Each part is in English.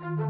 We're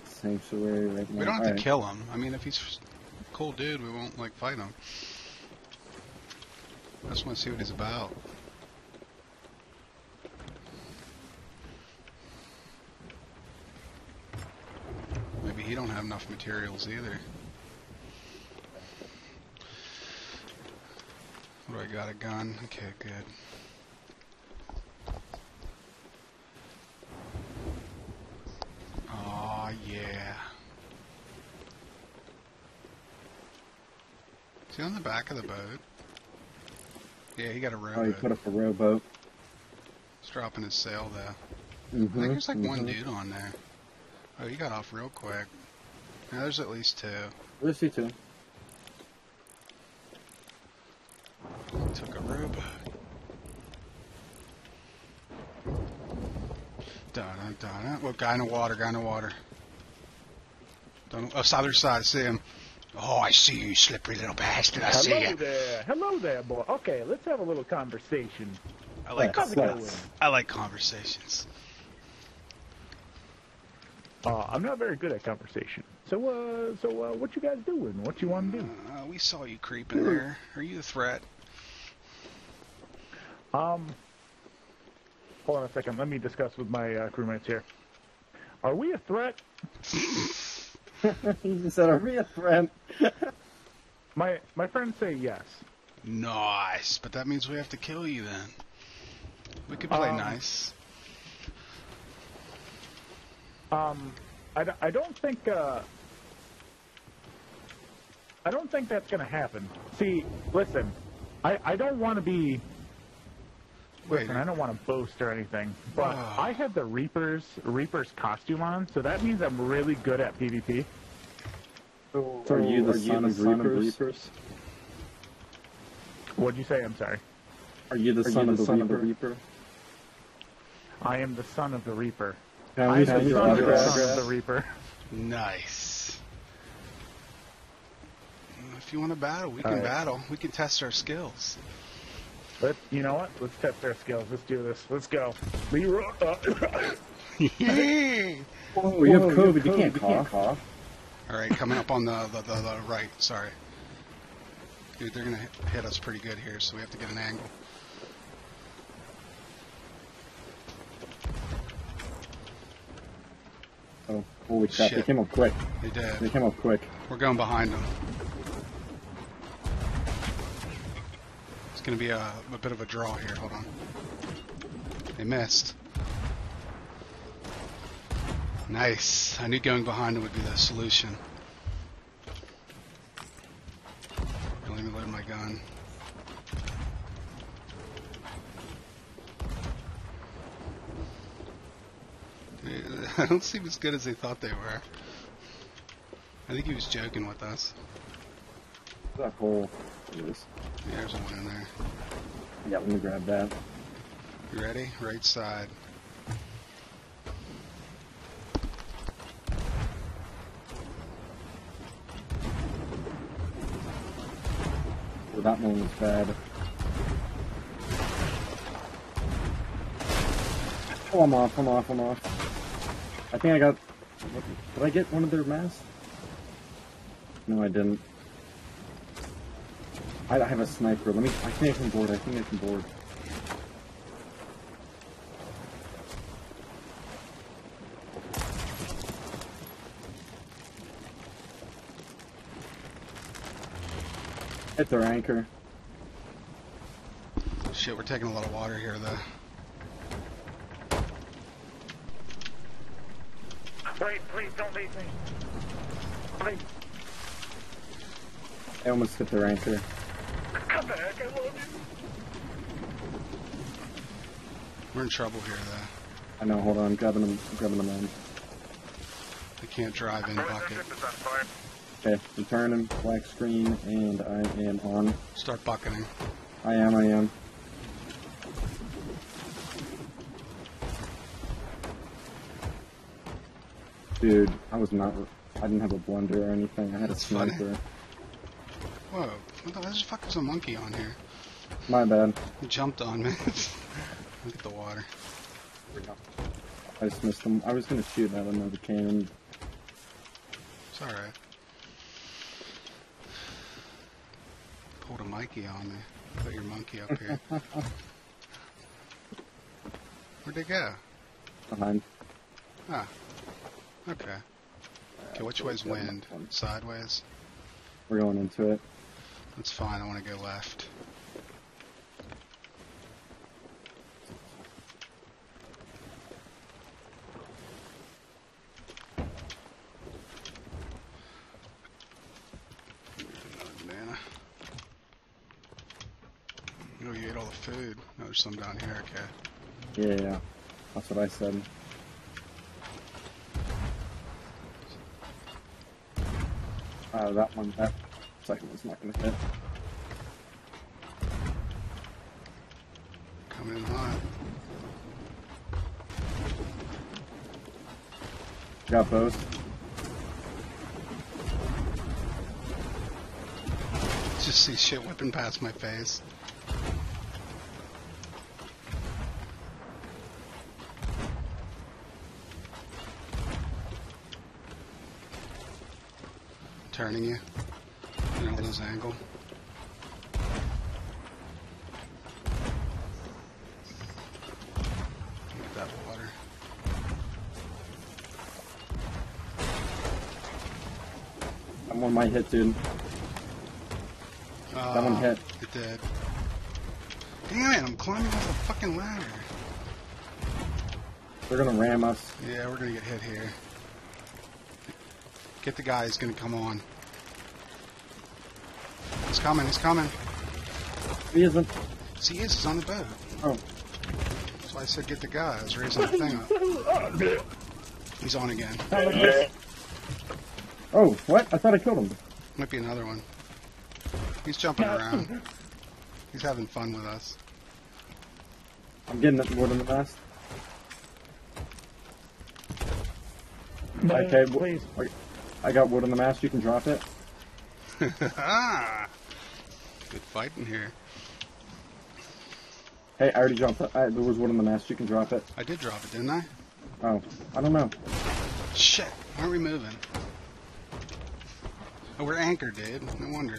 at the sanctuary right now. We don't have Alright. to kill him. I mean, if he's a cool dude, we won't like fight him. I just want to see what he's about. Maybe he don't have enough materials either. What do I got? A gun? Okay, good. Yeah. Is he on the back of the boat? Yeah, he got a Oh, you rowboat. put up a rowboat. He's dropping his sail though. Mm-hmm. I think there's like one dude on there. Oh, he got off real quick. Yeah, there's at least two. Where's he to? Took a rowboat. Dun dun dun. dun. Well, guy in the water, guy in the water. Don't, oh, other side, him. Oh, I see you, slippery little bastard. I see you. Hello there. Hello there, boy. Okay, let's have a little conversation. I like? I like conversations. Uh, I'm not very good at conversation. So, uh, so, uh, what you guys doing? What you want to do? Uh, we saw you creeping there. Are you a threat? Um, hold on a second. Let me discuss with my uh, crewmates here. Are we a threat? he just said, "Are we a? My my friends say yes. Nice, but that means we have to kill you then. We could play Um, nice. Um, I, d- I don't think uh, I don't think that's gonna happen. See, listen, I I don't want to be. Wait, Listen, I don't want to boast or anything, but Oh. I have the Reaper's Reaper's costume on, so that means I'm really good at PvP. So are you the son, of, Reapers? What'd you say? I'm sorry. Are you the Are son, you of, the the son of the Reaper? I am the son of the Reaper. Can I'm the son of the son of the Reaper. Nice. If you want to battle, we can Alright. battle. We can test our skills. Let you know what? Let's test our skills. Let's do this. Let's go. Leroy. Uh, Oh, we have COVID. You can't cough. All right, coming up on the, the, the, the right. Sorry. Dude, they're going to hit us pretty good here, so we have to get an angle. Oh, holy crap! They came up quick. They did. They came up quick. We're going behind them. It's going to be a, a bit of a draw here. Hold on. They missed. Nice. I knew going behind them would be the solution. Let me load my gun. I don't seem as good as they thought they were. I think he was joking with us. That hole. It is. Yeah, there's one in there. Yeah, let me grab that. You ready? Right side. Oh, that one was bad. Oh, I'm off, I'm off, I'm off. I think I got... Did I get one of their masks? No, I didn't. I I have a sniper. Let me... I think I can board. I think I can board. Hit their anchor. Shit, we're taking a lot of water here, though. Wait, please don't leave me. Please, I almost hit their anchor. Back. I love you. We're in trouble here, though. I know, hold on, I'm grabbing them, I'm grabbing them in. They can't drive in bucket. is on fire. Okay, I'm turning, black screen, and I am on. Start bucketing. I am, I am. Dude, I was not, I didn't have a blender or anything, I had a That's funny. Whoa, what the, there's fuck is a monkey on here? My bad. He jumped on me. Look at the water. I just missed him. I was gonna shoot at him with a cannon. It's alright. Pulled a Mikey on me. Put your monkey up here. Where'd they go? Behind. Ah. Okay. Okay, which way's wind? Sideways? We're going into it. That's fine, I want to go left. Oh, you ate all the food. No, there's some down here, okay. Yeah, yeah. That's what I said. Uh, that one, that second was not gonna hit. Coming in hot. Got those. Just see shit whipping past my face. Turning you. Lose angle. Look at that water. That one might hit, dude. That one uh, hit. It did. Damn it, I'm climbing off a fucking ladder. They're gonna ram us. Yeah, we're gonna get hit here. Get the guy, he's gonna come on. He's coming, he's coming. He isn't. See, he is, he's on the boat. Oh, That's why I said get the guy. I was raising the thing up. He's on again. oh, what? I thought I killed him. Might be another one. He's jumping around. He's having fun with us. I'm getting that wood in the mast. No, Okay, wh- please. I got wood on the mast. You can drop it. Ah! Good fighting here. Hey, I already dropped it. I, there was one in the mast. You can drop it. I did drop it, didn't I? Oh, I don't know. Shit, why aren't we moving? Oh, we're anchored, dude. No wonder.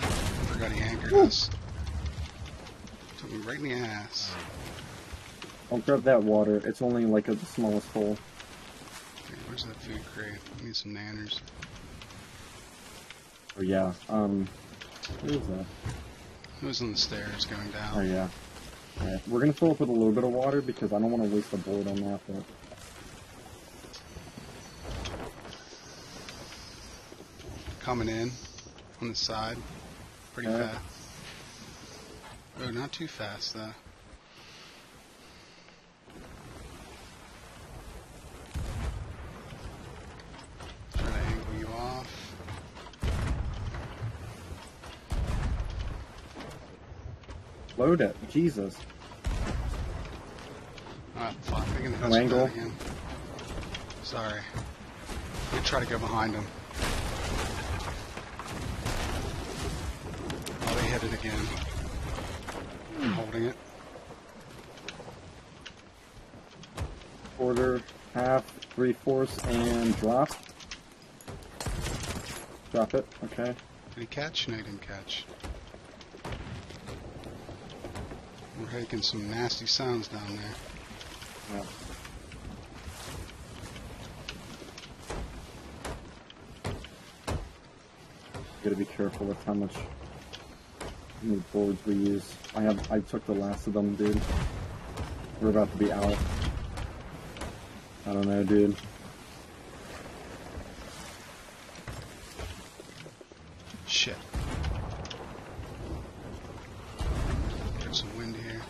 I forgot he anchored us. Took me right in the ass. I'll grab that water. It's only like a, the smallest hole. Where's that food crate? I need some nanners. Oh yeah. Um, where is that? It was on the stairs going down. Oh yeah. Alright, we're gonna fill up with a little bit of water because I don't want to waste the bullet on that. But Coming in on the side. Pretty Yeah. fast. Oh, not too fast, though. Explode it. Jesus. Ah, fuck. They're gonna No hit angle. us again. Sorry. You try to go behind him. Oh, they hit it again. I'm holding it. Quarter, half, three fourths, and drop. Drop it. Okay. Did he catch? No, he didn't catch. We're making some nasty sounds down there. Yeah. Gotta be careful with how much boards we use. I have I took the last of them, dude. We're about to be out. I don't know, dude. Shit. Get some wind here.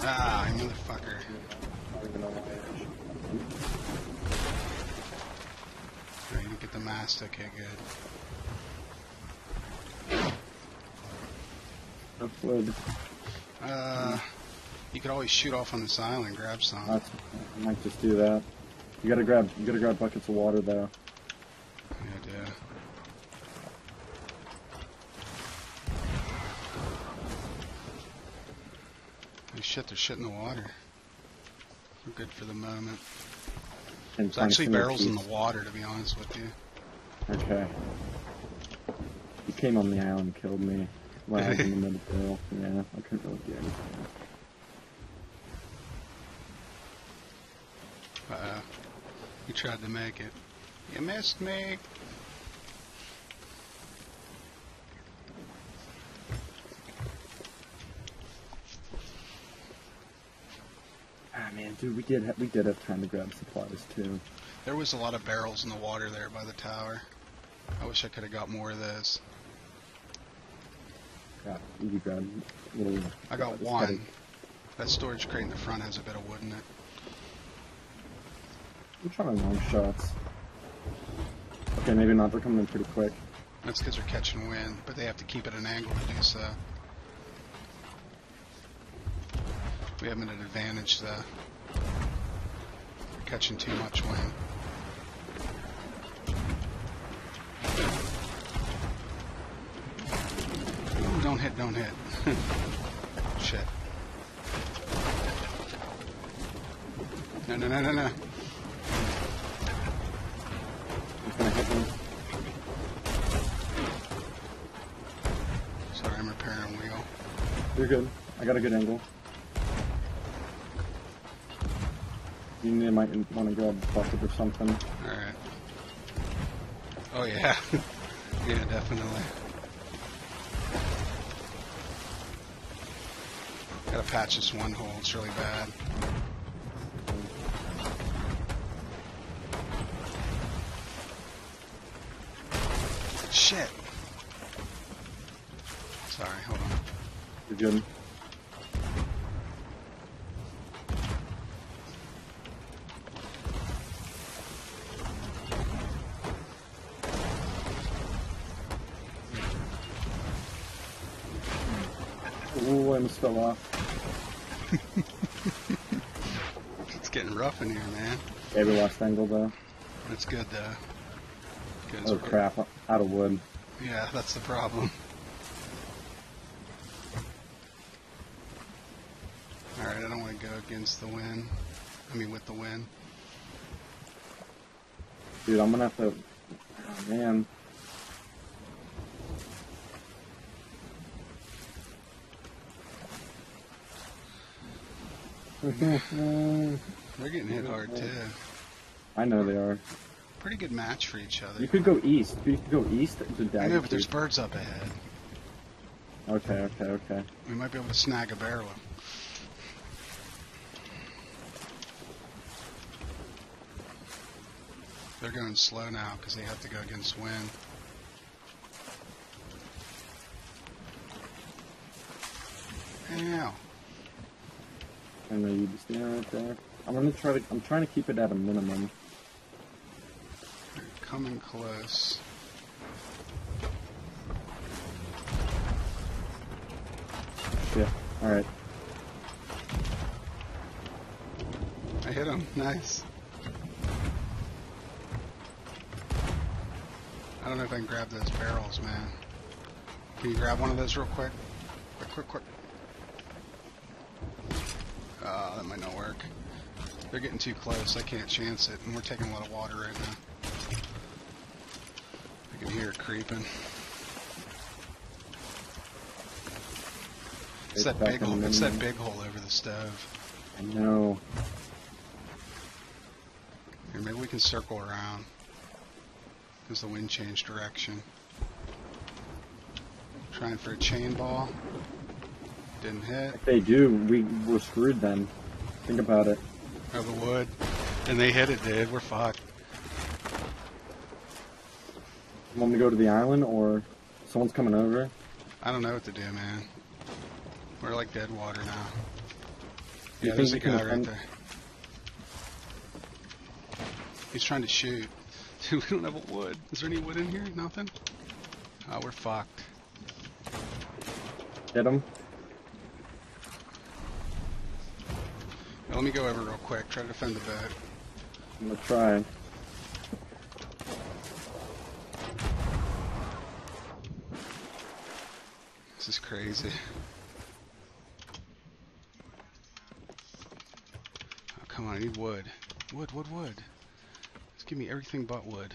Ah, you motherfucker. I don't even know why I should- Alright, you didn't get the mast. Okay, good. Upload. Uh, you could always shoot off on this island, grab some. That's, I might just do that. You gotta grab you gotta grab buckets of water though. Yeah, shit, there's shit in the water. We're good for the moment. And There's actually barrels in the water, to be honest with you. Okay. He came on the island and killed me while I was in the middle. Yeah, I couldn't really do anything. Uh-oh. You tried to make it. You missed me. Ah man, dude, we did we did have time to grab supplies too. There was a lot of barrels in the water there by the tower. I wish I could have got more of those. Yeah, you grabbed little. I got one. That storage crate in the front has a bit of wood in it. I'm trying long shots. Okay, maybe not. They're coming in pretty quick. That's because they're catching wind, but they have to keep at an angle to do so. We have an advantage though. We're catching too much wind. Don't hit, don't hit. Shit. No, no, no, no, no. You're good. I got a good angle. You might want to grab bucket or something. Alright. Oh yeah. yeah, definitely. Gotta patch this one hole, it's really bad. Shit. You're. Ooh, I almost fell off. It's getting rough in here, man. Yeah, we lost angle though. That's good though. Good. Oh crap, out of wood. Yeah, that's the problem. Alright, I don't want to go against the wind. I mean, with the wind. Dude, I'm gonna have to. Oh, man. They're getting hit hard too. I know they are. Pretty good match for each other. You could go east. You could go east to I know, but there's birds up ahead. Okay, okay, okay. We might be able to snag a barrel. They're going slow now because they have to go against wind. Ow. I know you just stand right there. I'm gonna try to. I'm trying to keep it at a minimum. They're coming close. Yeah. All right. I hit him. Nice. Don't know if I can grab those barrels, man. Can you grab one of those real quick? Quick, quick, quick. Uh, that might not work. They're getting too close. I can't chance it, and we're taking a lot of water right now. I can hear it creeping. It's, It's that big hole. It's that big hole over the stove. I know. Here, maybe we can circle around. Because the wind changed direction. Trying for a chain ball. Didn't hit. If they do, we, we're screwed then. Think about it. Oh, the wood. And they hit it, dude. We're fucked. Want me to go to the island or someone's coming over? I don't know what to do, man. We're like dead water now. Yeah, there's a guy right there. He's trying to shoot. Dude, we don't have a wood. Is there any wood in here? Nothing? Oh, we're fucked. Hit him. Now, let me go over real quick. Try to defend the boat. I'm gonna try. This is crazy. Oh, come on, I need wood. Wood, wood, wood. Give me everything but wood.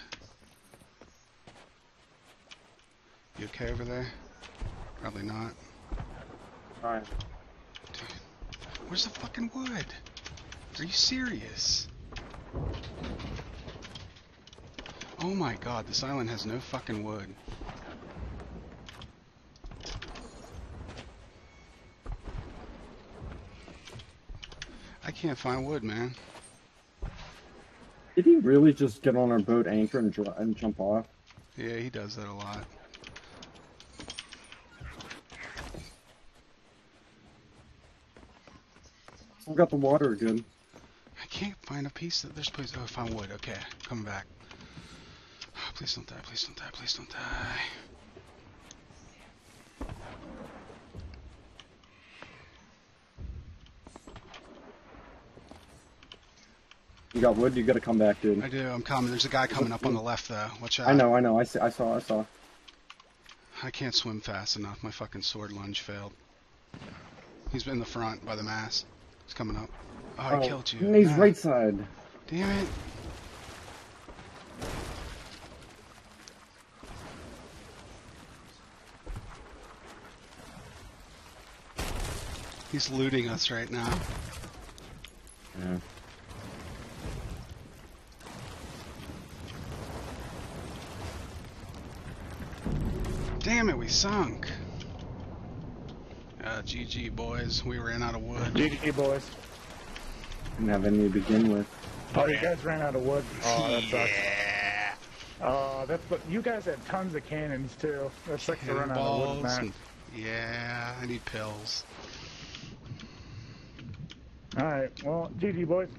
You okay over there? Probably not. Alright. Where's the fucking wood? Are you serious? Oh my god, this island has no fucking wood. I can't find wood, man. Did he really just get on our boat anchor and, and jump off? Yeah, he does that a lot. We got the water again. I can't find a piece that there's place. Oh, I found wood. Okay, coming back. Please don't die. Please don't die. Please don't die. You got wood, you gotta come back, dude. I do. I'm coming. There's a guy coming up on the left though. Watch out. I know, I know, I, see, I saw, I saw. I can't swim fast enough. My fucking sword lunge failed. He's in the front by the mast. He's coming up. Oh, I oh, killed you. He's right side. Damn it. He's looting us right now. Yeah. We sunk. Uh, GG, boys. We ran out of wood. GG, boys. Didn't have any to begin with. Oh, you guys ran out of wood. Oh, that sucks. yeah. Oh, that's but you guys had tons of cannons too. That sucks to run out of wood, man. Yeah, I need pills. All right, well, GG, boys.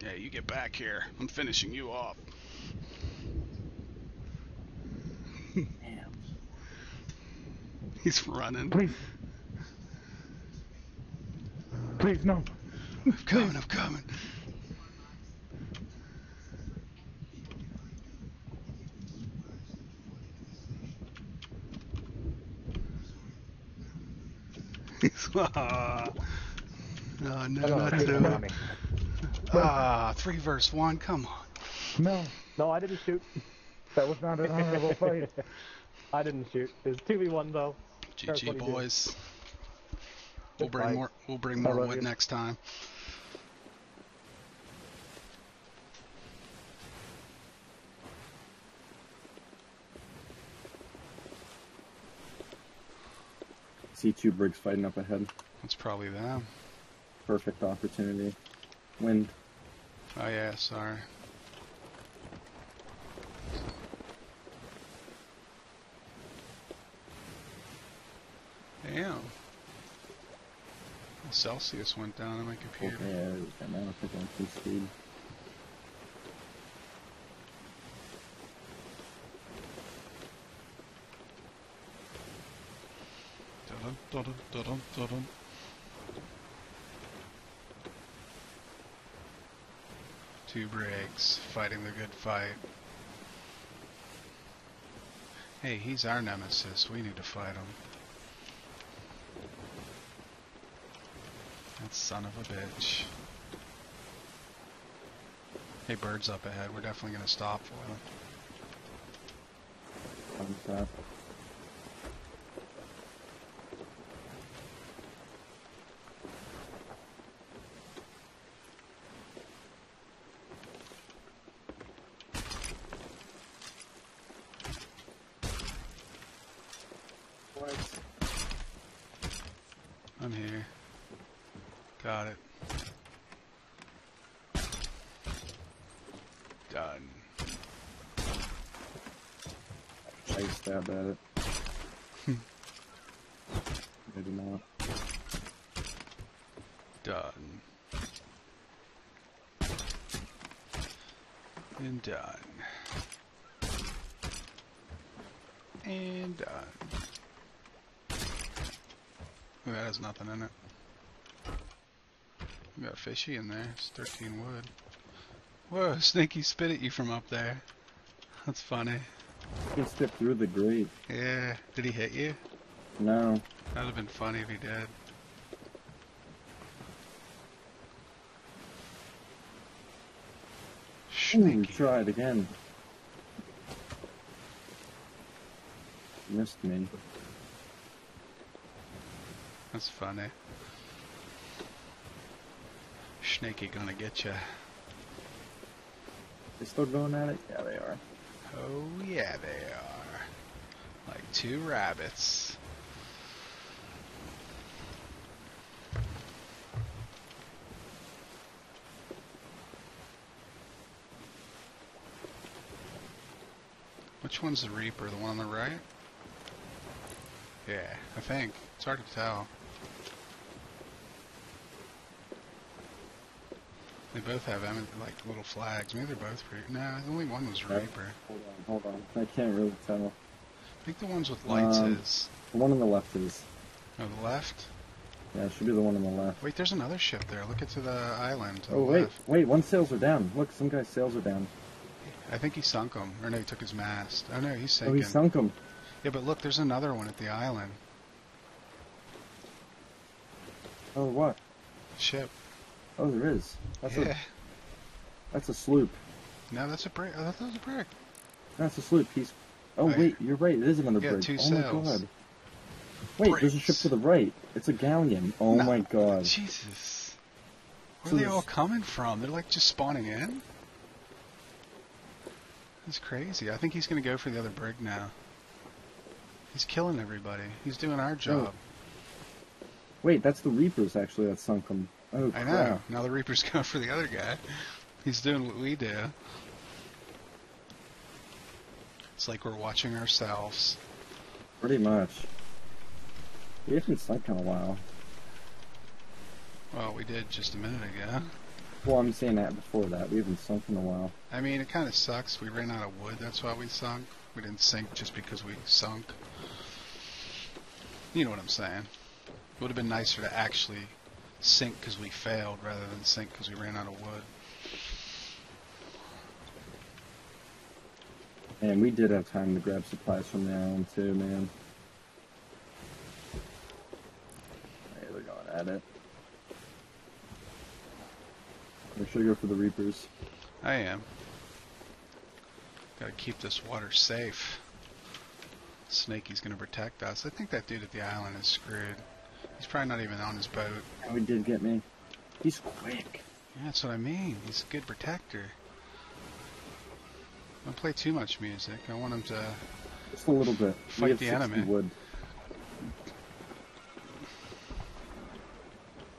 Yeah, you get back here. I'm finishing you off. He's running. Please, please, no. I'm coming, I'm coming. He's, ah. Oh, no, not Hey, two. Tommy. Ah, three verse one, come on. No, No, I didn't shoot. that was not an honorable fight. I didn't shoot. It was two v one though. That's GG what he did. boys. We'll bring fight. more we'll bring more wood you. next time. See two brigs fighting up ahead. That's probably them. Perfect opportunity. Wind. Oh yeah, sorry. am. The Celsius went down on my computer. Okay, I got now pick on this speed. Two brigs, fighting the good fight. Hey, he's our nemesis. We need to fight him. That son of a bitch. Hey, birds up ahead. We're definitely gonna stop for them. Fine with that. What? I'm here. Got it. Done. I stabbed at it. Maybe not. Done. And done. And done. Ooh, that has nothing in it. We got fishy in there. It's 13 wood. Whoa, Snaky spit at you from up there. That's funny. He can step through the grate. Yeah. Did he hit you? No. That'd have been funny if he did. Ooh, try it again. Missed me. That's funny. Snaky gonna get you. They still going at it? Yeah, they are. Oh yeah, they are. Like two rabbits. Which one's the Reaper? The one on the right? Yeah, I think. It's hard to tell. Both have like little flags. Maybe they're both Reaper. No, only one was. Reaper. Hold on, hold on. I can't really tell. I think the ones with lights Um, is. The one on the left is. Oh, the left? Yeah, it should be the one on the left. Wait, there's another ship there. Look it to the island. To Oh, the wait, left. wait, one sails are down. Look, some guy's sails are down. I think he sunk them. Or no, he took his mast. Oh, no, he's Oh, sinking. he sunk them. Yeah, but look, there's another one at the island. Oh, what? Ship. Oh, there is. That's yeah. a that's a sloop. No, that's a brig. I thought that was a brig. That's a sloop. He's. Oh, Oh, wait, you're right. It is another brig. two oh sails. my god. Wait, there's a ship to the right. It's a galleon. Oh No. my god. Jesus. Where So are they there's- all coming from? They're like just spawning in? That's crazy. I think he's going to go for the other brig now. He's killing everybody. He's doing our oh. job. Wait, that's the Reapers actually that sunk them. Oh I crap. know. Now the Reaper's going for the other guy. He's doing what we do. It's like we're watching ourselves. Pretty much. We haven't sunk in a while. Well, we did just a minute ago. Well, I'm saying that before that. We haven't sunk in a while. I mean, it kind of sucks. We ran out of wood. That's why we sunk. We didn't sink just because we sunk. You know what I'm saying? It would have been nicer to actually sink because we failed rather than sink because we ran out of wood. And we did have time to grab supplies from the island too, man. Hey, they're going at it. We should go for the Reapers. I am. Gotta keep this water safe. Snaky's gonna protect us. I think that dude at the island is screwed. He's probably not even on his boat. Oh, he did get me. He's quick. Yeah, that's what I mean. He's a good protector. Don't play too much music. I want him to. Just a little bit. Fight the 60 enemy. wood.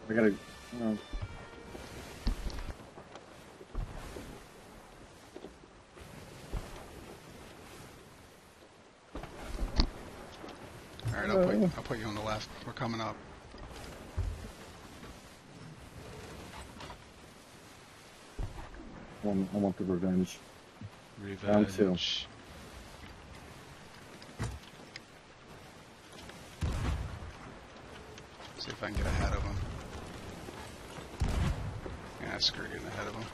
I gotta. Oh. All right, I'll put Uh. I'll put you on the left. We're coming up. Um, I want the revenge. Revenge. Round two. See if I can get ahead of him. Yeah, screw getting ahead of him.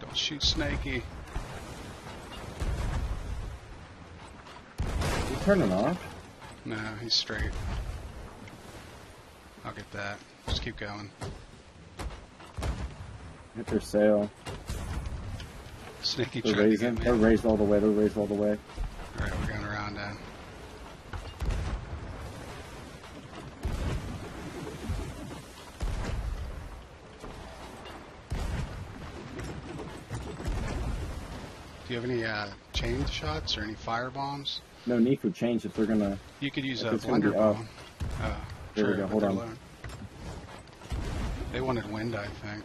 Don't shoot Snaky. Turning off? No, he's straight. I'll get that. Just keep going. Hit their sail. Snakey They're raising. They're raised all the way. They're raised all the way. Alright, we're going around now. Do you have any uh, chain shots or any fire bombs? No need for change if they're gonna. You could use a it's gonna be blunderbomb. Uh, There we go, hold on. low. They wanted wind, I think.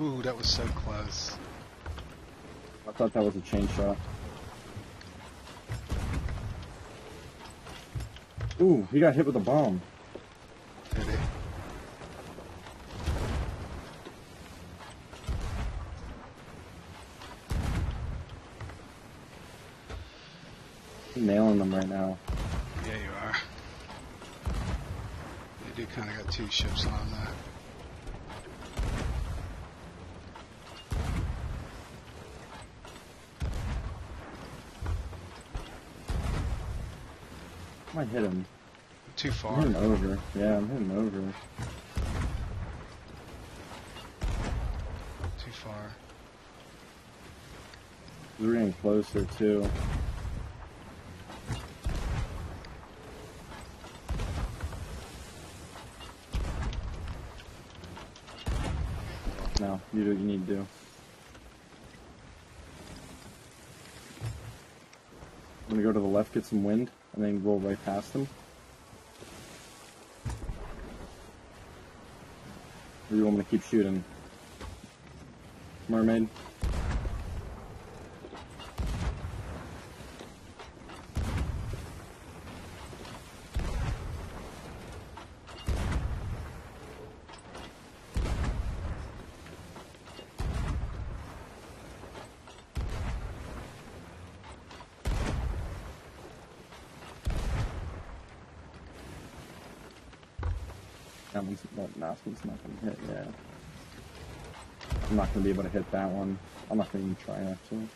Ooh, that was so close. I thought that was a chain shot. Ooh, he got hit with a bomb. Right now. Yeah, you are. They do kind of got two ships on that. I might hit him. Too I'm far. hitting over. Yeah, I'm hitting over. Too far. We're getting closer too. No, you do what you need to do. I'm gonna go to the left, get some wind, and then roll right past them. Or you want me to keep shooting? Mermaid? That one's, one's not gonna hit, yeah. I'm not gonna be able to hit that one. I'm not gonna even try actually.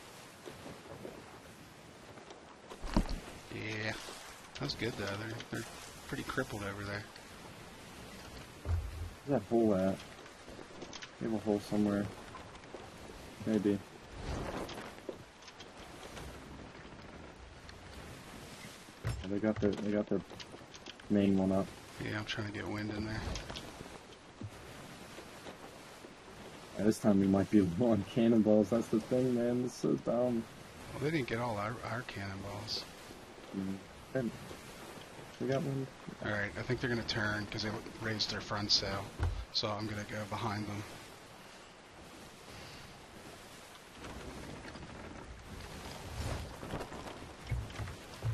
Yeah. That's good though. They're they're pretty crippled over there. Where's that hole at? We have a hole somewhere. Maybe. They got their they got their main one up. Yeah, I'm trying to get wind in there. Yeah, this time we might be low on cannonballs. That's the thing, man. It's so dumb. Well, they didn't get all our, our cannonballs. Mm. We got one. Alright, I think they're going to turn because they raised their front sail. So I'm going to go behind them.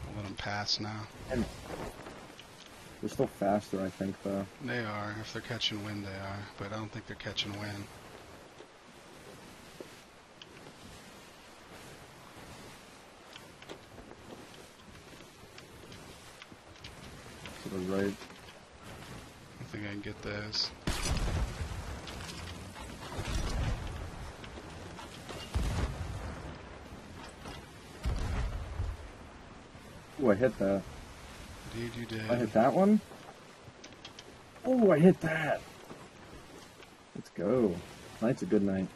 I'll let them pass now. And they're still faster, I think, though. They are. If they're catching wind, they are. But I don't think they're catching wind. Right. I think I can get those. Ooh, I hit that. Dude, you did. I hit that one. Oh, I hit that. Let's go. Night's a good night.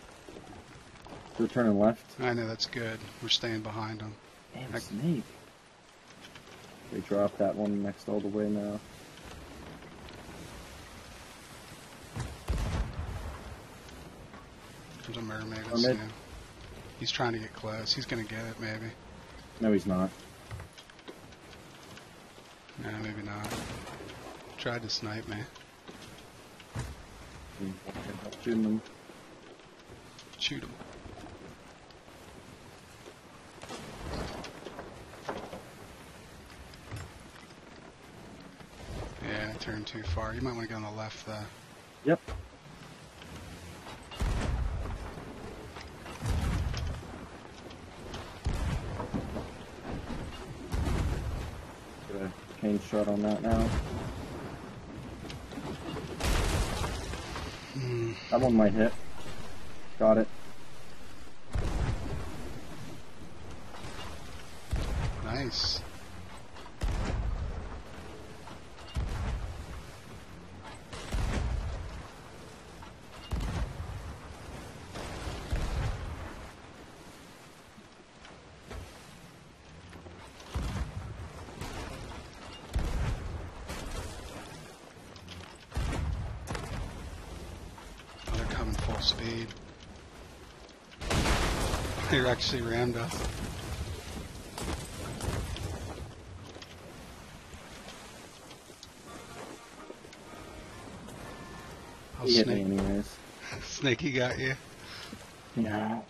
We're turning left. I know, that's good. We're staying behind them. Damn, I- snake. Dropped that one next all the way now. There's a mermaid. Mermaid? He's trying to get close. He's going to get it, maybe. No, he's not. No, maybe not. Tried to snipe me. Hmm, Shooting him. Shoot him. Turned too far. You might want to go on the left, though. Yep. Get a chain shot on that now. Hmm. That one might hit. Got it. Nice. Oh, they're coming full speed. They actually rammed us. Oh, He snake, anyways. Snakey got you. Yeah.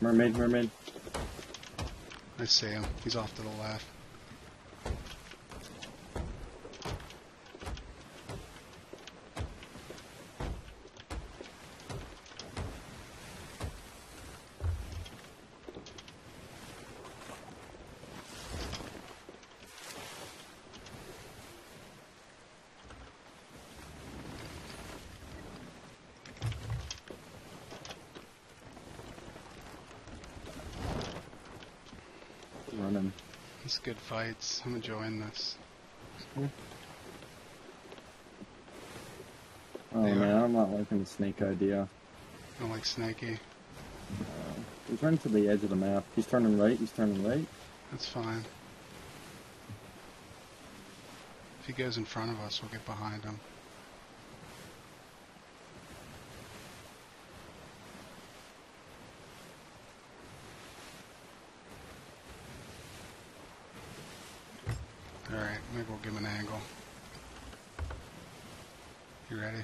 Mermaid, mermaid. I see him. He's off to the left. Running. It's good fights. I'm enjoying this. Oh Yeah. man, I'm not liking the snake idea. I don't like Snakey. Uh, he's running to the edge of the map. He's turning right, he's turning right. That's fine. If he goes in front of us, we'll get behind him. Alright, maybe we'll give him an angle. You ready?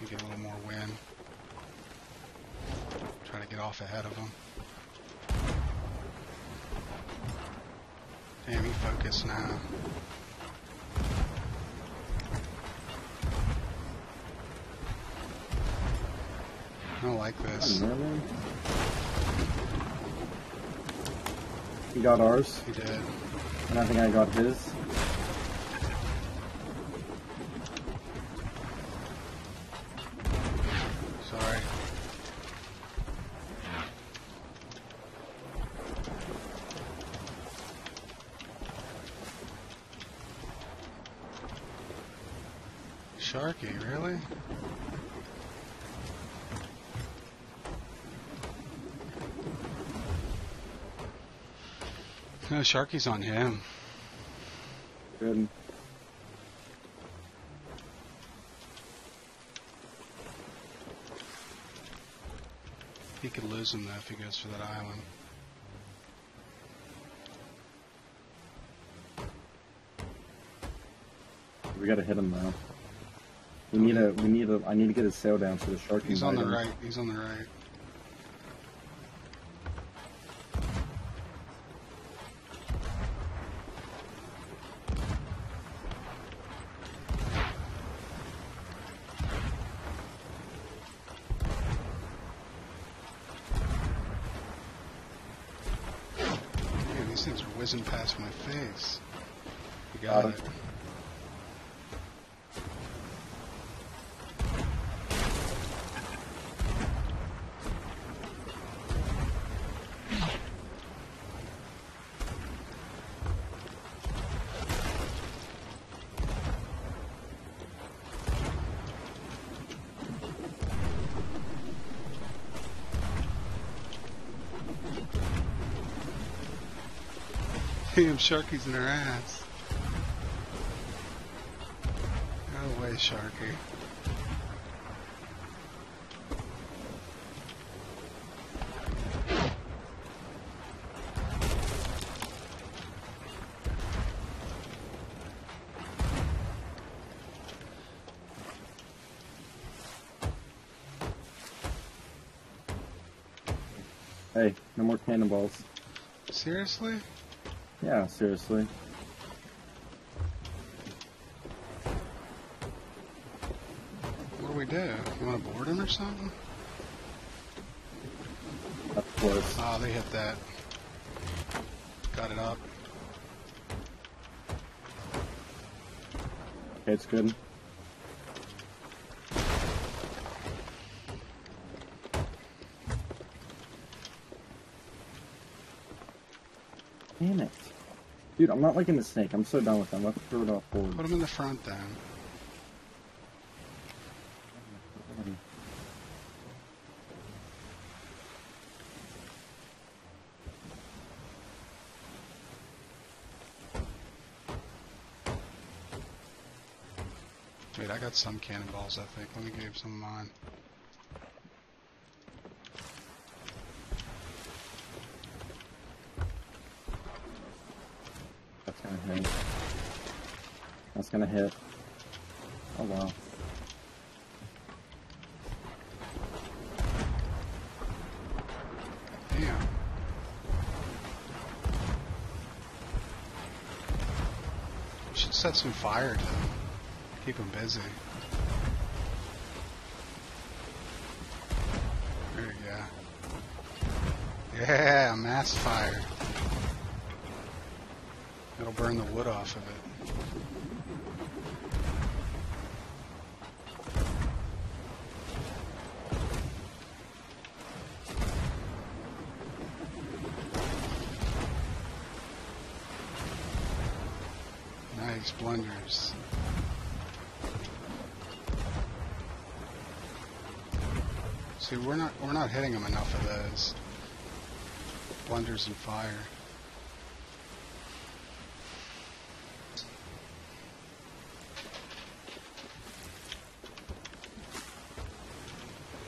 We get a little more wind. Try to get off ahead of him. Damn, he focused now. I don't like this. Mermaid. He got ours, He did. and I think I got his. Sorry. Sharky, really? No, Sharky's on him. Um, Good. He could lose him though if he goes for that island. We gotta hit him now. We need a. We need a. I need to get his sail down so the shark He's on the him. right. He's on the right. Whizzing past my face. You got, Got it. him. Sharky's in her ass. No way, Sharky. Hey, no more cannonballs. Seriously? Yeah, seriously. What do we do? You want to board him or something? Of course. Oh, they hit that. Got it up. It's good. Dude, I'm not liking the snake. I'm so done with them. Let's throw it off forward. Put him in the front then. Wait, I got some cannonballs, I think. Let me give some of mine. That's gonna hit. That's gonna hit. Oh wow. Damn. Should set some fire to them. Keep them busy. There you go. Yeah, mass fire. It'll burn the wood off of it. Nice blunders. See, we're not we're not hitting them enough of those blunders and fire.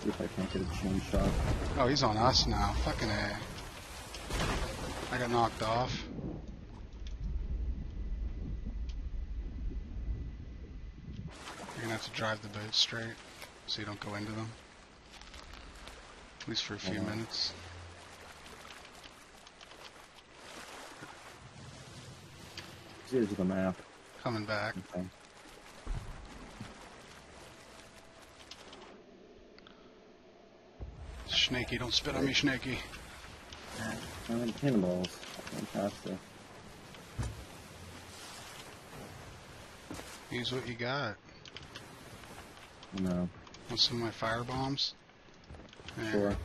See if I can't get a chain shot. Oh, he's on us now. Fucking a. I got knocked off. You're gonna have to drive the boat straight so you don't go into them. At least for a few Yeah. minutes. Here's the map. Coming back. Okay. Snaky, don't spit on me, Snaky. And cannonballs. Fantastic. Use what you got. No, Want some of my fire bombs? Sure.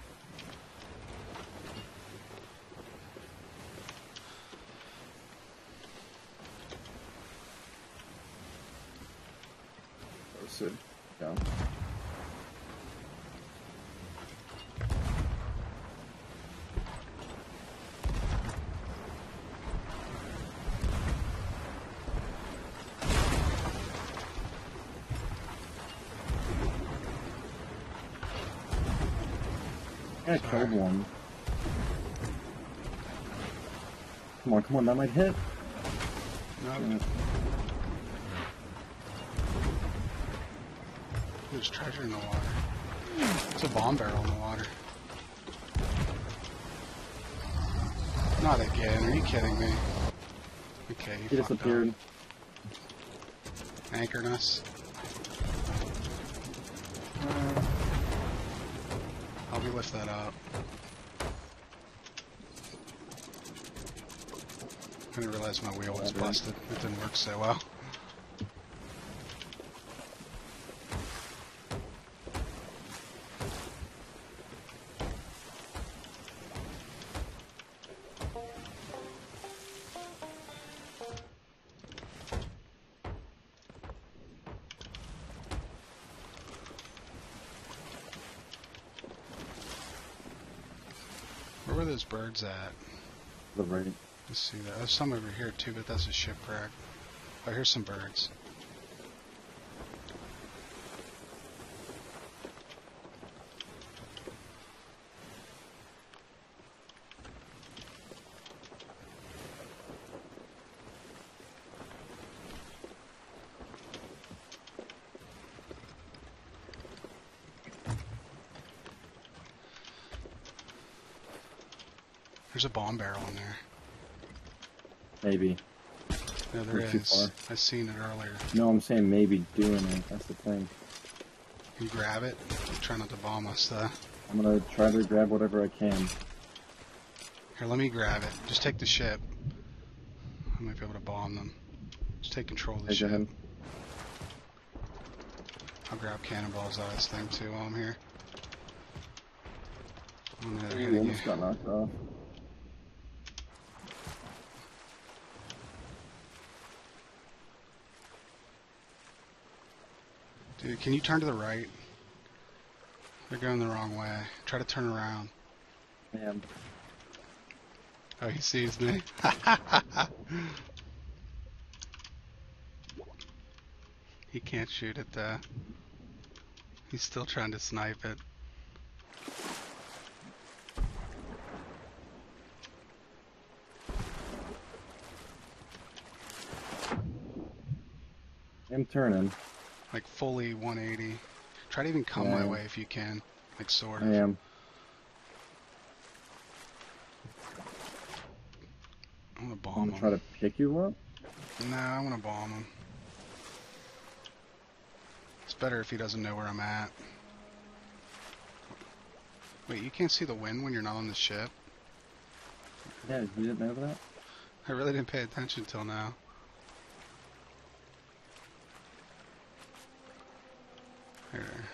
Posted. Yeah. I killed one. Come on, come on, that might hit. There's treasure in the water. It's a bomb barrel in the water. Not again. Are you kidding me? Okay, He disappeared. up. Anchored us. Lift that up. I didn't realize my wheel was busted. It didn't work so well. The. Let's see that. There's some over here too, but that's a shipwreck. Oh, here's some birds. There's a bomb barrel in there. Maybe. No, there We're is. I seen it earlier. No, I'm saying maybe doing it. That's the thing. You grab it. Try not to bomb us, though. I'm gonna try to grab whatever I can. Here, let me grab it. Just take the ship. I might be able to bomb them. Just take control of the ship. ahead. I'll grab cannonballs out of this thing too while I'm here. I'm gonna You hit you. almost got knocked off. Dude, can you turn to the right? They're going the wrong way. Try to turn around. Man, Oh, he sees me. he can't shoot it though. He's still trying to snipe it. I'm turning. Like fully 180. Try to even come my way if you can. Like sort I of. am. I'm gonna I'm bomb gonna him. try to pick you up. Nah, I'm gonna bomb him. It's better if he doesn't know where I'm at. Wait, you can't see the wind when you're not on the ship? Yeah, you didn't know that? I really didn't pay attention till now.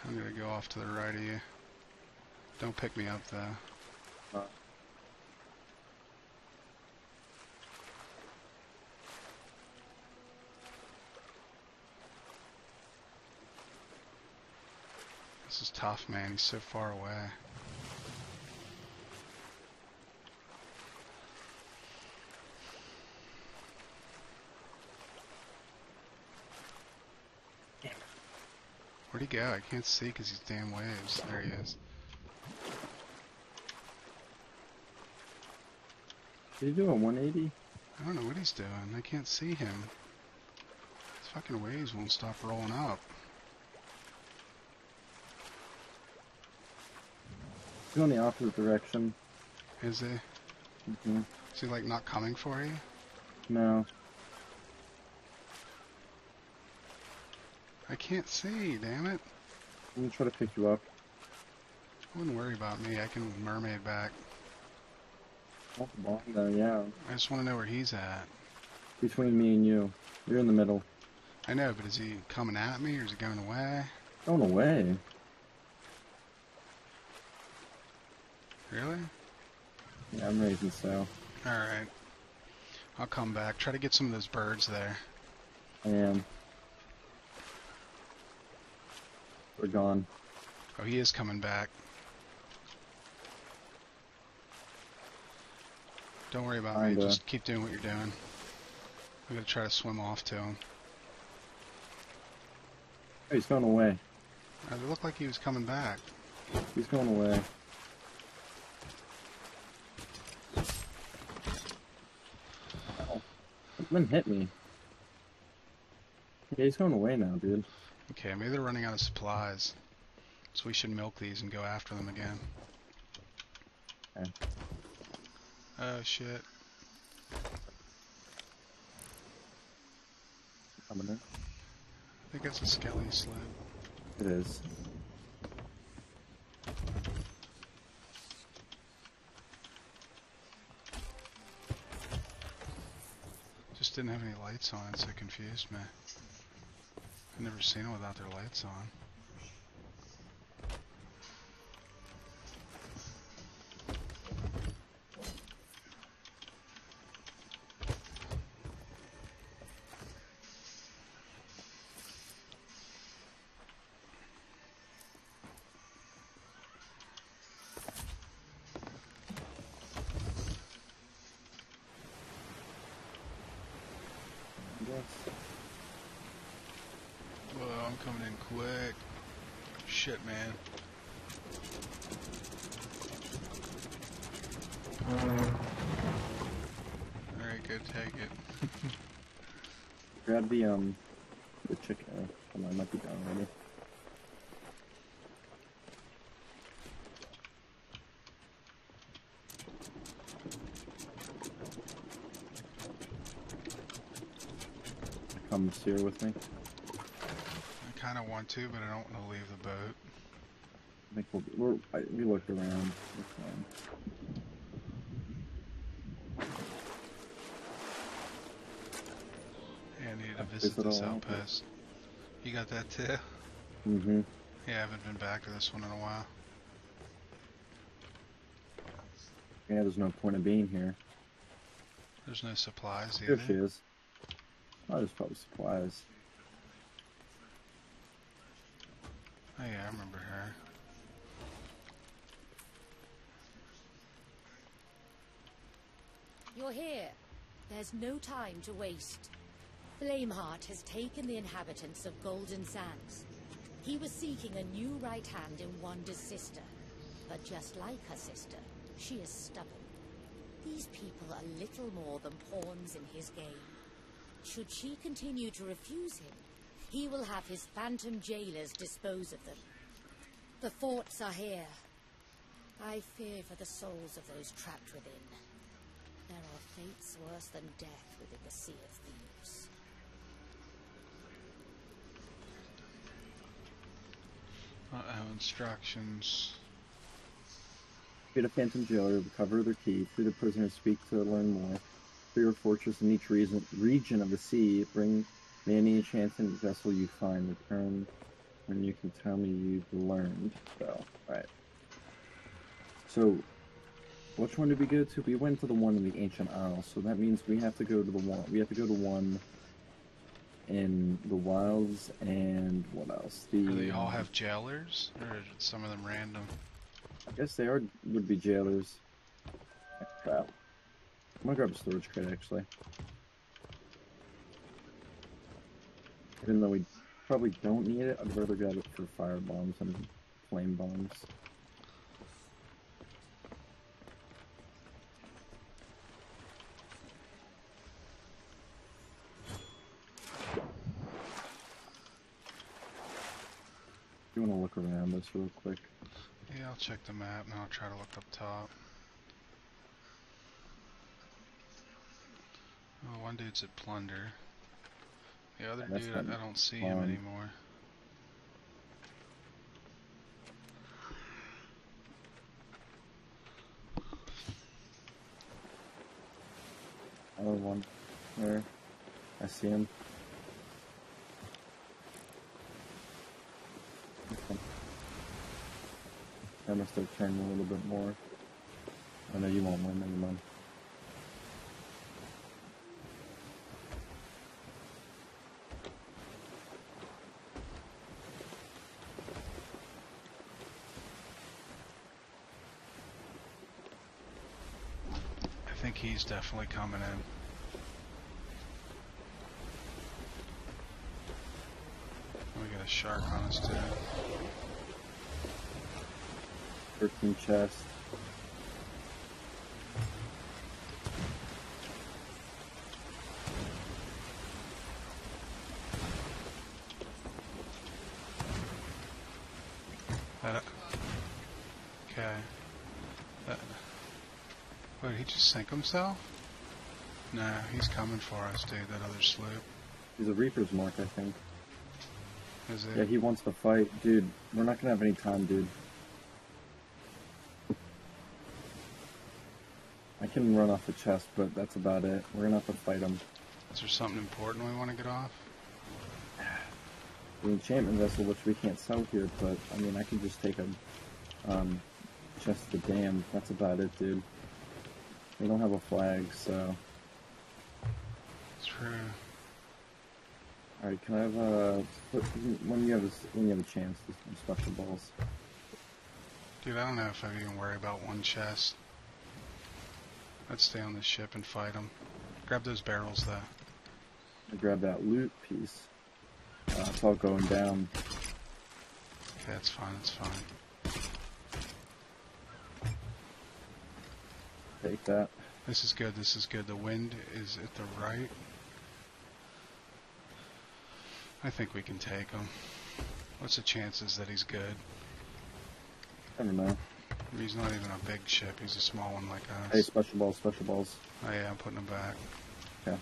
I'm gonna go off to the right of you. Don't pick me up though. This is tough, man. He's so far away. Where'd he go? I can't see because he's damn waves. There he is. Did you do a 180? I don't know what he's doing. I can't see him. His fucking waves won't stop rolling up. Go in the opposite direction. Is he? Mm -hmm. Is he like not coming for you? No. I can't see, damn it. I'm gonna try to pick you up. I wouldn't worry about me. I can mermaid back. Off the. No, yeah. I just want to know where he's at. Between me and you. You're in the middle. I know, but is he coming at me or is he going away? Going away. Really? Yeah, I'm raising sail. Alright. I'll come back. Try to get some of those birds there. I am. We're gone. Oh, he is coming back. Don't worry about me. Kinda. Just keep doing what you're doing. I'm gonna try to swim off to him. Oh, he's going away. Uh, It looked like he was coming back. He's going away. Ow. Something hit me. Yeah, he's going away now, dude. Okay, maybe they're running out of supplies. So we should milk these and go after them again. Okay. Oh shit. Coming in. I think it's a skelly sled. It is. Just didn't have any lights on, so it confused me. I've never seen them without their lights on. Yes. Whoa, I'm coming in quick. Shit, man. Alright, go take it. Grab the um the chicken. Oh, hold on, I might be down already. Come steer with me. I kind of want to, but I don't want to leave the boat. I think we'll we're, I, we looked around. Yeah, I need to visit is it this all out? outpost. You got that too? Mm-hmm. Yeah, I haven't been back to this one in a while. Yeah, there's no point of being here. There's no supplies Here either. she is. Oh, there's probably supplies. Oh yeah, I remember her. You're here. There's no time to waste. Flameheart has taken the inhabitants of Golden Sands. He was seeking a new right hand in Wanda's sister. But just like her sister, she is stubborn. These people are little more than pawns in his game. Should she continue to refuse him, he will have his phantom jailers dispose of them. The forts are here. I fear for the souls of those trapped within. There are fates worse than death within the Sea of Thieves. Uh-oh, instructions. Get a phantom jailer, recover their key, free the prisoners, speak to learn more. Your fortress in each reason, region of the sea. Bring me any enchanted vessel you find. Return when you can tell me you've learned. So, alright. So, which one did we go to? We went to the one in the Ancient Isles, so that means we have to go to the one. We have to go to one in the wilds and what else? The Do they all have jailers, or is some of them random? I guess they are would be jailers. Crap. I'm gonna grab a storage crate actually. Even though we probably don't need it, I'd rather grab it for fire bombs and flame bombs. You wanna look around this real quick? Yeah, I'll check the map and I'll try to look up top. Oh, one dude's at Plunder. The other dude, I, don't see him anymore. Another one. There. I see him. I must have turned a little bit more. I know you won't win, never mind. I think he's definitely coming in. We got a shark on us too. 13 chest. That, okay. That, wait, he just sank himself? Nah, he's coming for us, dude. That other sloop. He's a Reaper's Mark, I think. Is it? Yeah, he wants to fight. Dude, we're not gonna have any time, dude. I can run off the chest, but that's about it. We're gonna have to fight him. Is there something important we want to get off? the enchantment vessel, which we can't sell here, but I mean, I can just take a um, chest of the dam. That's about it, dude. We don't have a flag, so. True. All right, can I have a put- when you have a, when you have a chance, to some special balls. Dude, I don't know if I even worry about one chest. Let's stay on the ship and fight them. Grab those barrels, though. I grab that loot piece. Uh, it's all going down. Okay, that's fine, that's fine. Take that. This is good, this is good. The wind is at the right. I think we can take him. What's the chances that he's good? Never know. He's not even a big ship, he's a small one like us. Hey, special balls, special balls. Oh yeah, I'm putting him back. Yeah.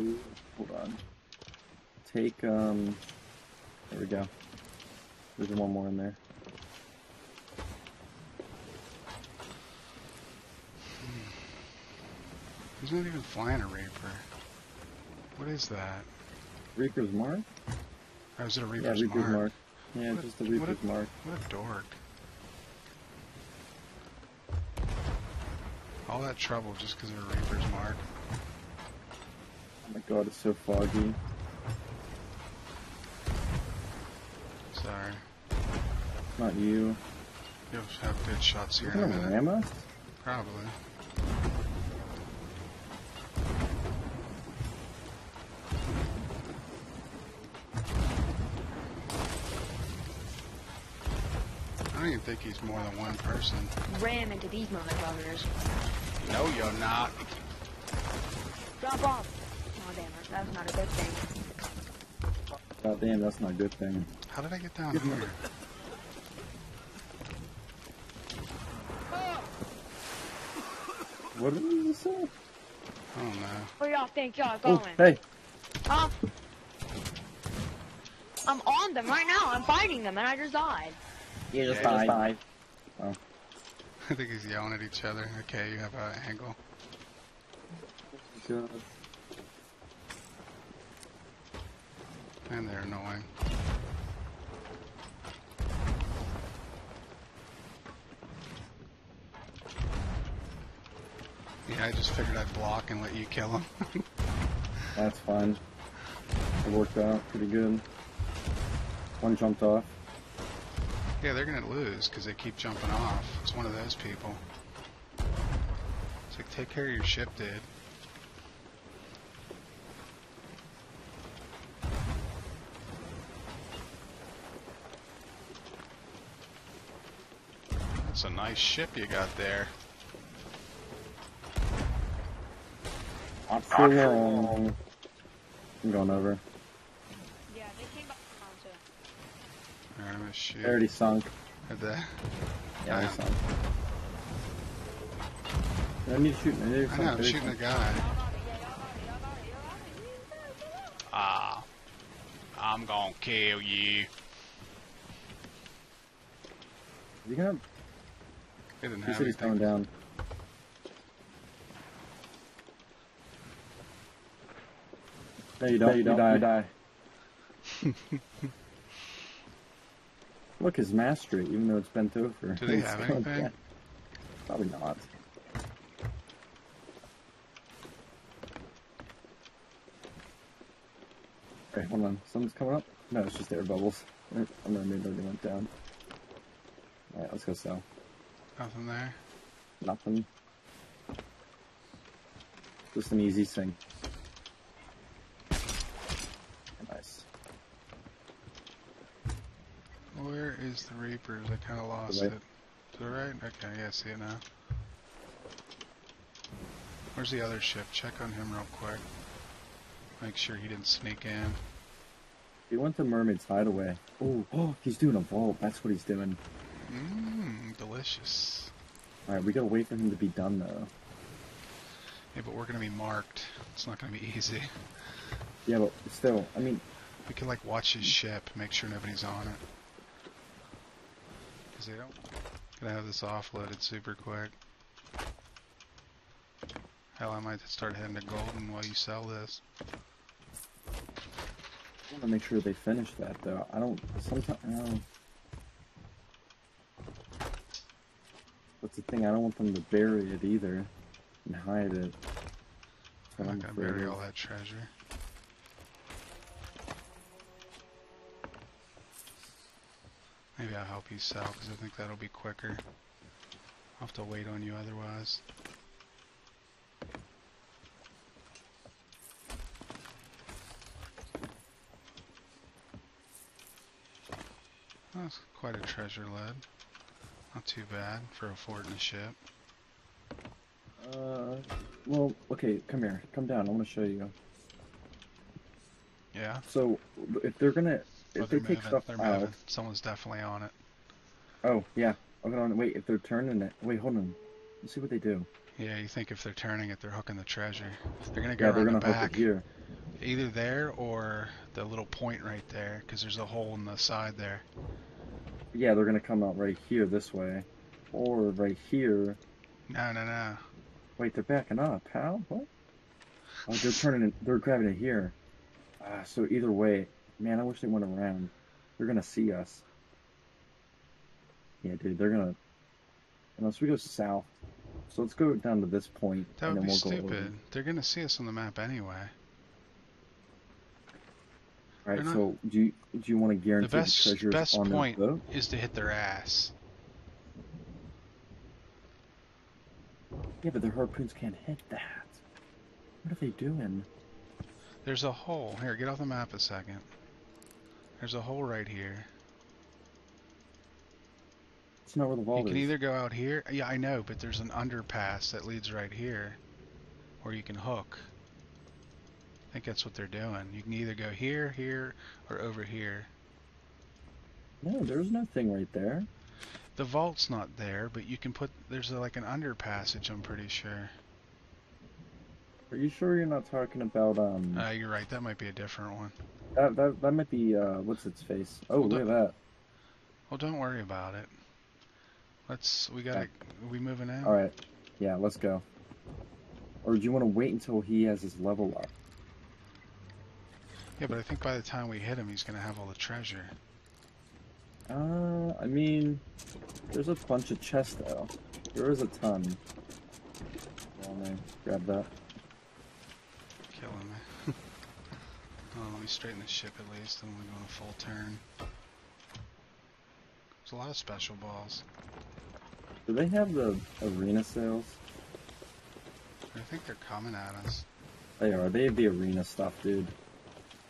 Ooh, hold on. Take, um, there we go. There's one more in there. Hmm. He's not even flying a Reaper. What is that? Reaper's Mark? Or is it a Reaper's, Yeah, Reaper's Reaper's Mark? Mark. Yeah, What a- just a what a- Reaper's Mark. What a dork. All that trouble just because of a Reaper's Mark. Oh my god, it's so foggy. Sorry. Not you. You'll have good shots here You're in a gonna ram us? Probably. I don't even think he's more than one person. ram into these motherfuckers. No, you're not. Drop off. Oh, damn. That's not a good thing. God damn, that's not a good thing. How did I get down here? What did you say? I don't know. Where y'all think y'all Oh, going? hey! Huh? I'm on them right now. I'm fighting them, and I just died. You just died. died. Oh. I think he's yelling at each other. Okay, you have an angle. God. And they're annoying. Yeah, I just figured I'd block and let you kill him. That's fine. It worked out pretty good. One jumped off. yeah, they're gonna lose because they keep jumping off. It's one of those people. It's like, take care of your ship, dude. That's a nice ship you got there. Not so long. I'm going over. Yeah, they came back from Alright, I'm gonna shoot. They already sunk. At the, Yeah, they sunk. I need to shoot. I need to I know, I'm shooting a sunk. guy. Ah. I'm gonna kill you. You gonna? He didn't He said he's anything. coming down. No, you don't. you don't. You die. Look, his mastery, even though it's bent over. Do they have anything? down. Probably not. Okay, hold on. Something's coming up? No, it's just air bubbles. I'm gonna move already went down. Alright, let's go sell. Nothing there. Nothing. Just an easy sing. Nice. Where is the Reapers? I kinda lost right. it. To the right? Okay, yeah, I see it now. Where's the other ship? Check on him real quick. Make sure he didn't sneak in. He went to Mermaid's Hideaway. Oh, oh, he's doing a vault. That's what he's doing. Mmm, delicious. Alright, we gotta wait for him to be done though. Yeah, but we're gonna be marked. It's not gonna be easy. Yeah, but still, I mean, We can like watch his ship, make sure nobody's on it. They. Gonna have this offloaded super quick. Hell, I might start heading to Golden while you sell this. I wanna make sure they finish that though. I don't, sometimes, I don't. That's the thing, I don't want them to bury it either. And hide it. I'm not gonna bury all that treasure. Maybe I'll help you sell because I think that'll be quicker. I'll have to wait on you otherwise. That's quite a treasure lead. Not too bad for a fort and a ship. Uh, well, okay, come here. Come down, I wanna show you. Yeah, So, if they're gonna, Oh, if they they're take moving. stuff They're out, moving. Someone's definitely on it. Oh, yeah. Okay, on, wait, if they're turning it. Wait, hold on. Let's see what they do. Yeah, you think if they're turning it, they're hooking the treasure. They're gonna go Yeah, they're the gonna hook back, here. either there or the little point right there, because there's a hole in the side there. Yeah, they're gonna come out right here this way. Or right here. No, no, no. Wait, they're backing up. How? What? Oh, they're turning. It, they're grabbing it here. Ah, so either way, man, I wish they went around. They're gonna see us. Yeah, dude, they're gonna. Unless we go south. So let's go down to this point, That and would then be we'll stupid. Over. They're gonna see us on the map anyway. All right. Not- So do you do you want to guarantee the, best treasures best on point the boat? is to hit their ass. Yeah, but their harpoons can't hit that. What are they doing? There's a hole. Here, get off the map a second. There's a hole right here. It's not where the vault you can either go out here. Yeah, I know, but there's an underpass that leads right here, where you can hook. I think that's what they're doing. You can either go here, here, or over here. No, there's nothing right there. The vault's not there, but you can put. There's a, like an underpassage. I'm pretty sure. Are you sure you're not talking about um? Uh, you're right. That might be a different one. That, that that might be uh, what's its face? Oh, Hold look at that. Well, don't worry about it. Let's. We gotta. Are we moving in? All right, yeah, let's go. Or do you want to wait until he has his level up? Yeah, but I think by the time we hit him, he's gonna have all the treasure. Uh, I mean, there's a bunch of chests though. There is a ton. Well, grab that. Killing me. Oh, let me straighten the ship at least. I'm only going a full turn. There's a lot of special balls. Do they have the arena sails? I think they're coming at us. Oh, they are. They have the arena stuff, dude.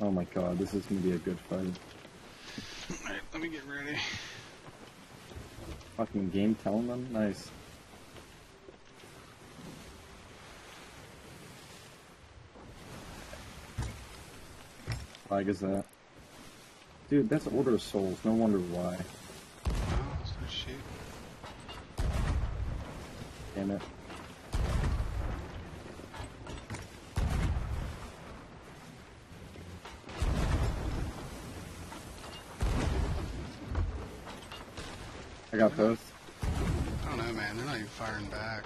Oh my god, this is gonna be a good fight. Alright, let me get ready. Fucking game telling them? Nice. Flag is that? Dude, that's Order of Souls. No wonder why. Damn it. I got those. I don't know, man. They're not even firing back.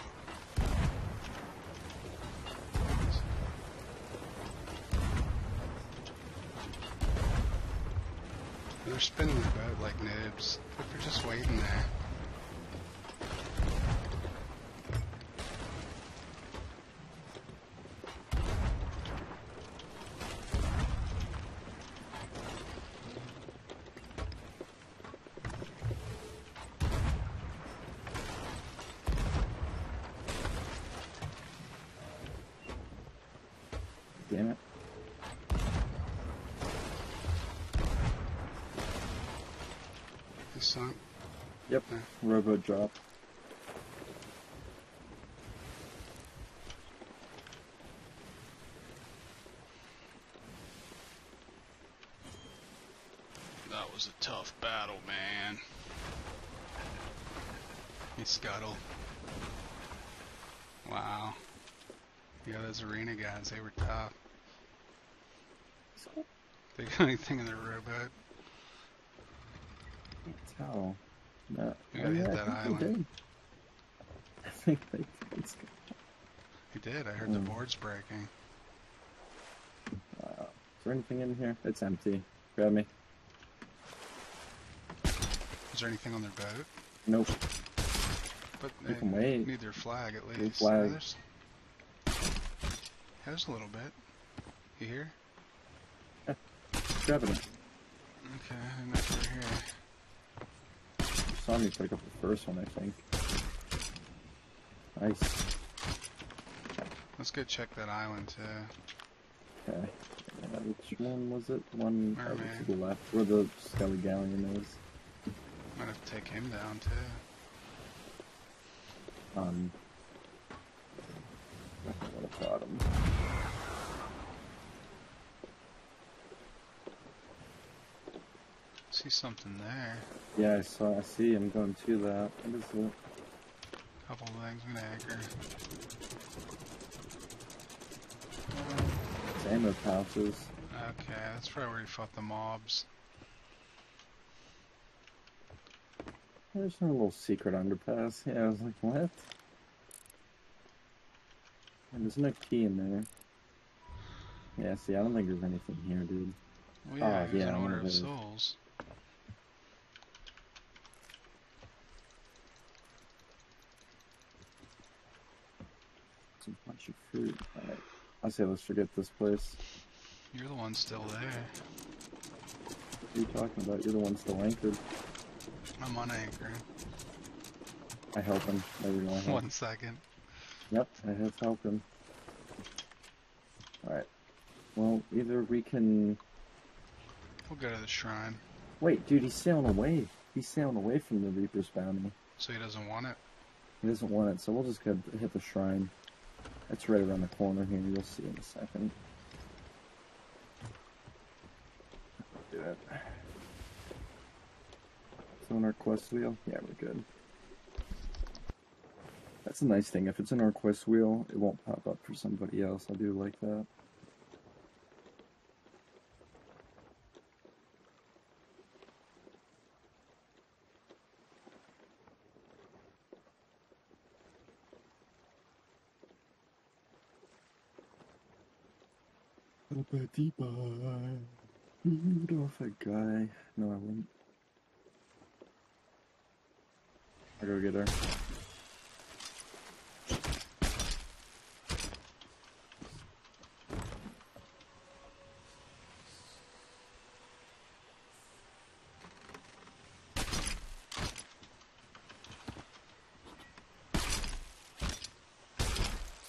Spinning the boat like noobs. But they're just waiting there. Damn it. They sunk. Yep. Yeah. Robo drop. That was a tough battle, man. He scuttled. Wow. Yeah, those arena guys, they were tough. They got anything in their rowboat? Can't tell. No. Gotta hit I that think island. They did. I think they did. He did. I heard the Mm. boards breaking. Uh, is there anything in here? It's empty. Grab me. Is there anything on their boat? Nope. But they can wait. need their flag at least. flag. Oh, there's, there's a little bit. You hear? Grab it. Okay, that's right here. Saw me pick up the first one, I think. Nice. Let's go check that island too. Okay. Uh, which one was it? One over to the left, where the Skelly Galleon is. Might have to take him down too. Um. What a bottom. See something there. Yeah, I saw. I see. I'm going to that. What is it? Couple things. I'm gonna anchor. It's ammo pouches. Okay, that's probably where he fought the mobs. There's no little secret underpass. Yeah, I was like, what? And there's no key in there. Yeah, see, I don't think there's anything here, dude. Well, yeah, Oh, yeah, an order of souls. It's bunch of fruit. Alright. I say let's forget this place. You're the one still there. What are you talking about? You're the one still anchored. I'm on anchor. I help him. There we go. I help. One second. Yep, I have helped him. Alright. Well, either we can... We'll go to the shrine. Wait, dude, he's sailing away. He's sailing away from the Reaper's bounty. So he doesn't want it. He doesn't want it, so we'll just go hit the shrine. It's right around the corner here. You'll see in a second. Do it. It's on our quest wheel. Yeah, we're good. That's a nice thing. If it's in our quest wheel, it won't pop up for somebody else. I do like that. Rudolph, a guy. No, I wouldn't. I go get her.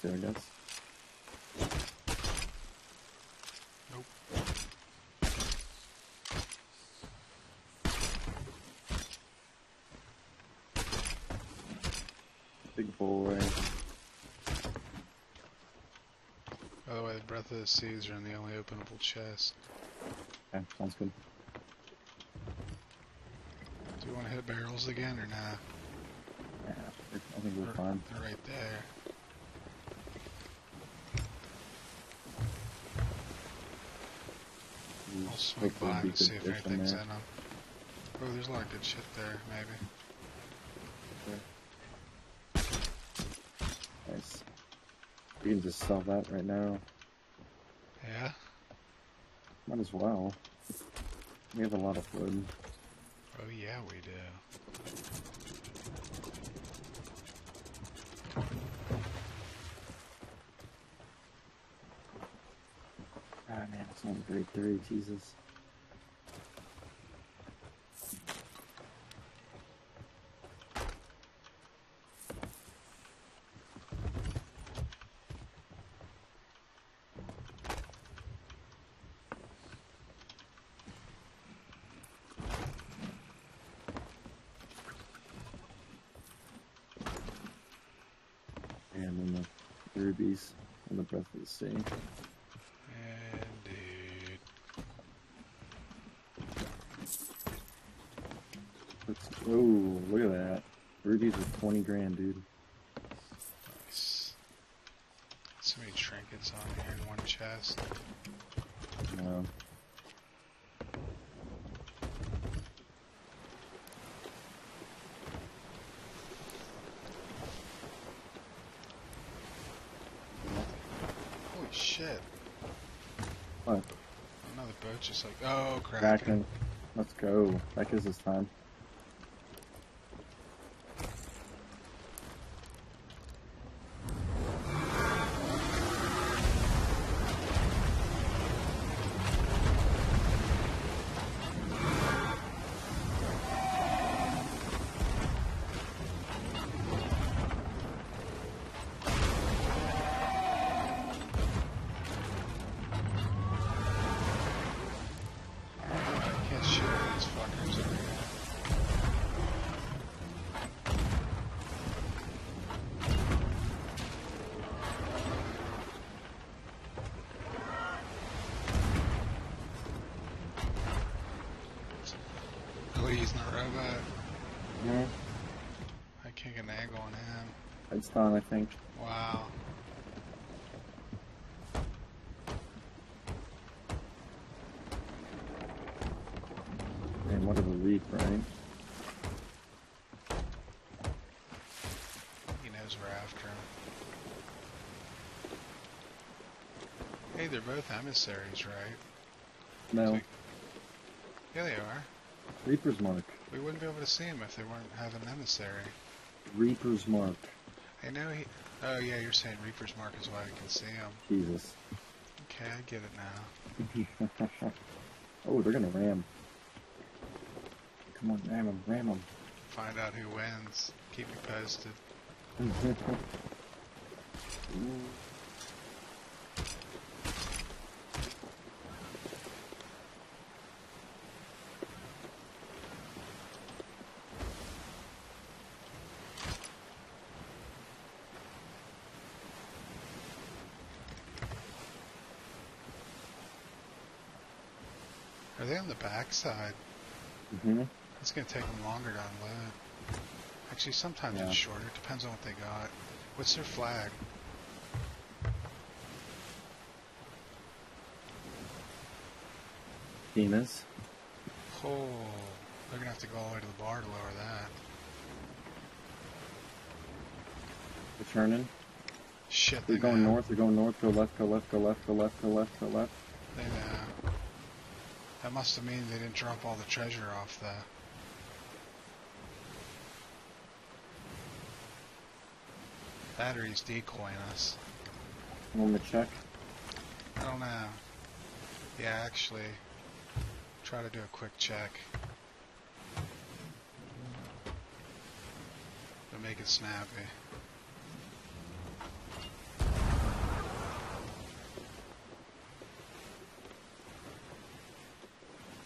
There, I guess. Nope. Big boy. By the the are in the only openable chest. Okay, sounds good. Do you want to hit barrels again or nah? Yeah, I think we're fine. They're right there. I'll swing by and see if fish in anything's in them. Oh, there's a lot of good shit there, maybe. Nice. We can just sell that right now. Might as well. We have a lot of wood. Oh, yeah, we do. Ah man, it's only grade three, Jesus. And then the rubies and the breath of the sea. Indeed. Let's, oh, look at that. Rubies are 20 grand, dude. Nice. So many trinkets on here in one chest. Um, Holy shit. what? Another boat just like, oh, Kraken. Kraken. Let's go. That gives us time. I can't shoot at these fuckers over here. Oh, he's not robot. Yeah. I can't get an angle on him. It's done, I think. Wow. And what a relief, right? He knows we're after him. Hey, they're both emissaries, right? No, Yeah, they are. Reaper's Mark. We wouldn't be able to see them if they weren't having an emissary. Reaper's Mark. I know he. Oh yeah, you're saying Reaper's Mark is why we can see him. Jesus. Okay, I get it now. oh, they're gonna ram. Come on, ram them, ram them. Find out who wins. Keep me posted. the backside? Mm-hmm. It's gonna take them longer to unload. Actually, sometimes Yeah. it's shorter. Depends on what they got. What's their flag? Demons. Oh, they're gonna have to go all the way to the bar to lower that. Returning. Shit, They're going know. north. They're going north. Go left. Go left. Go left. Go left. Go left. Go left. They know. That must have mean they didn't drop all the treasure off the. Batteries decoying us. Want me to check? I don't know. Yeah, actually, try to do a quick check. To make it snappy.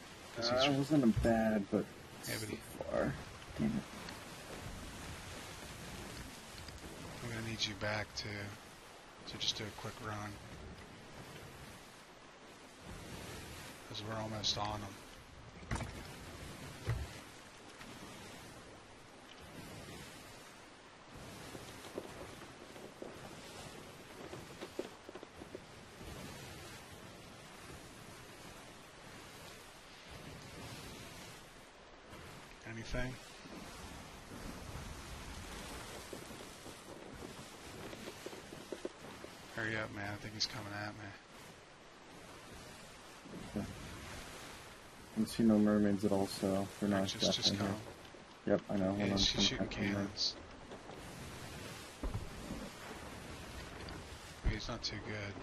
Is he Uh, it wasn't a bad, but Yeah, so far. Damn it. I'm gonna need you back to So just do a quick run. Because we're almost on them. Anything? Hurry up, man. I think he's coming at me. Okay. I see no mermaids at all, so they're not just, just come. here. Yep, I know. Yeah, on. he's I'm shooting cannons. He's not too good,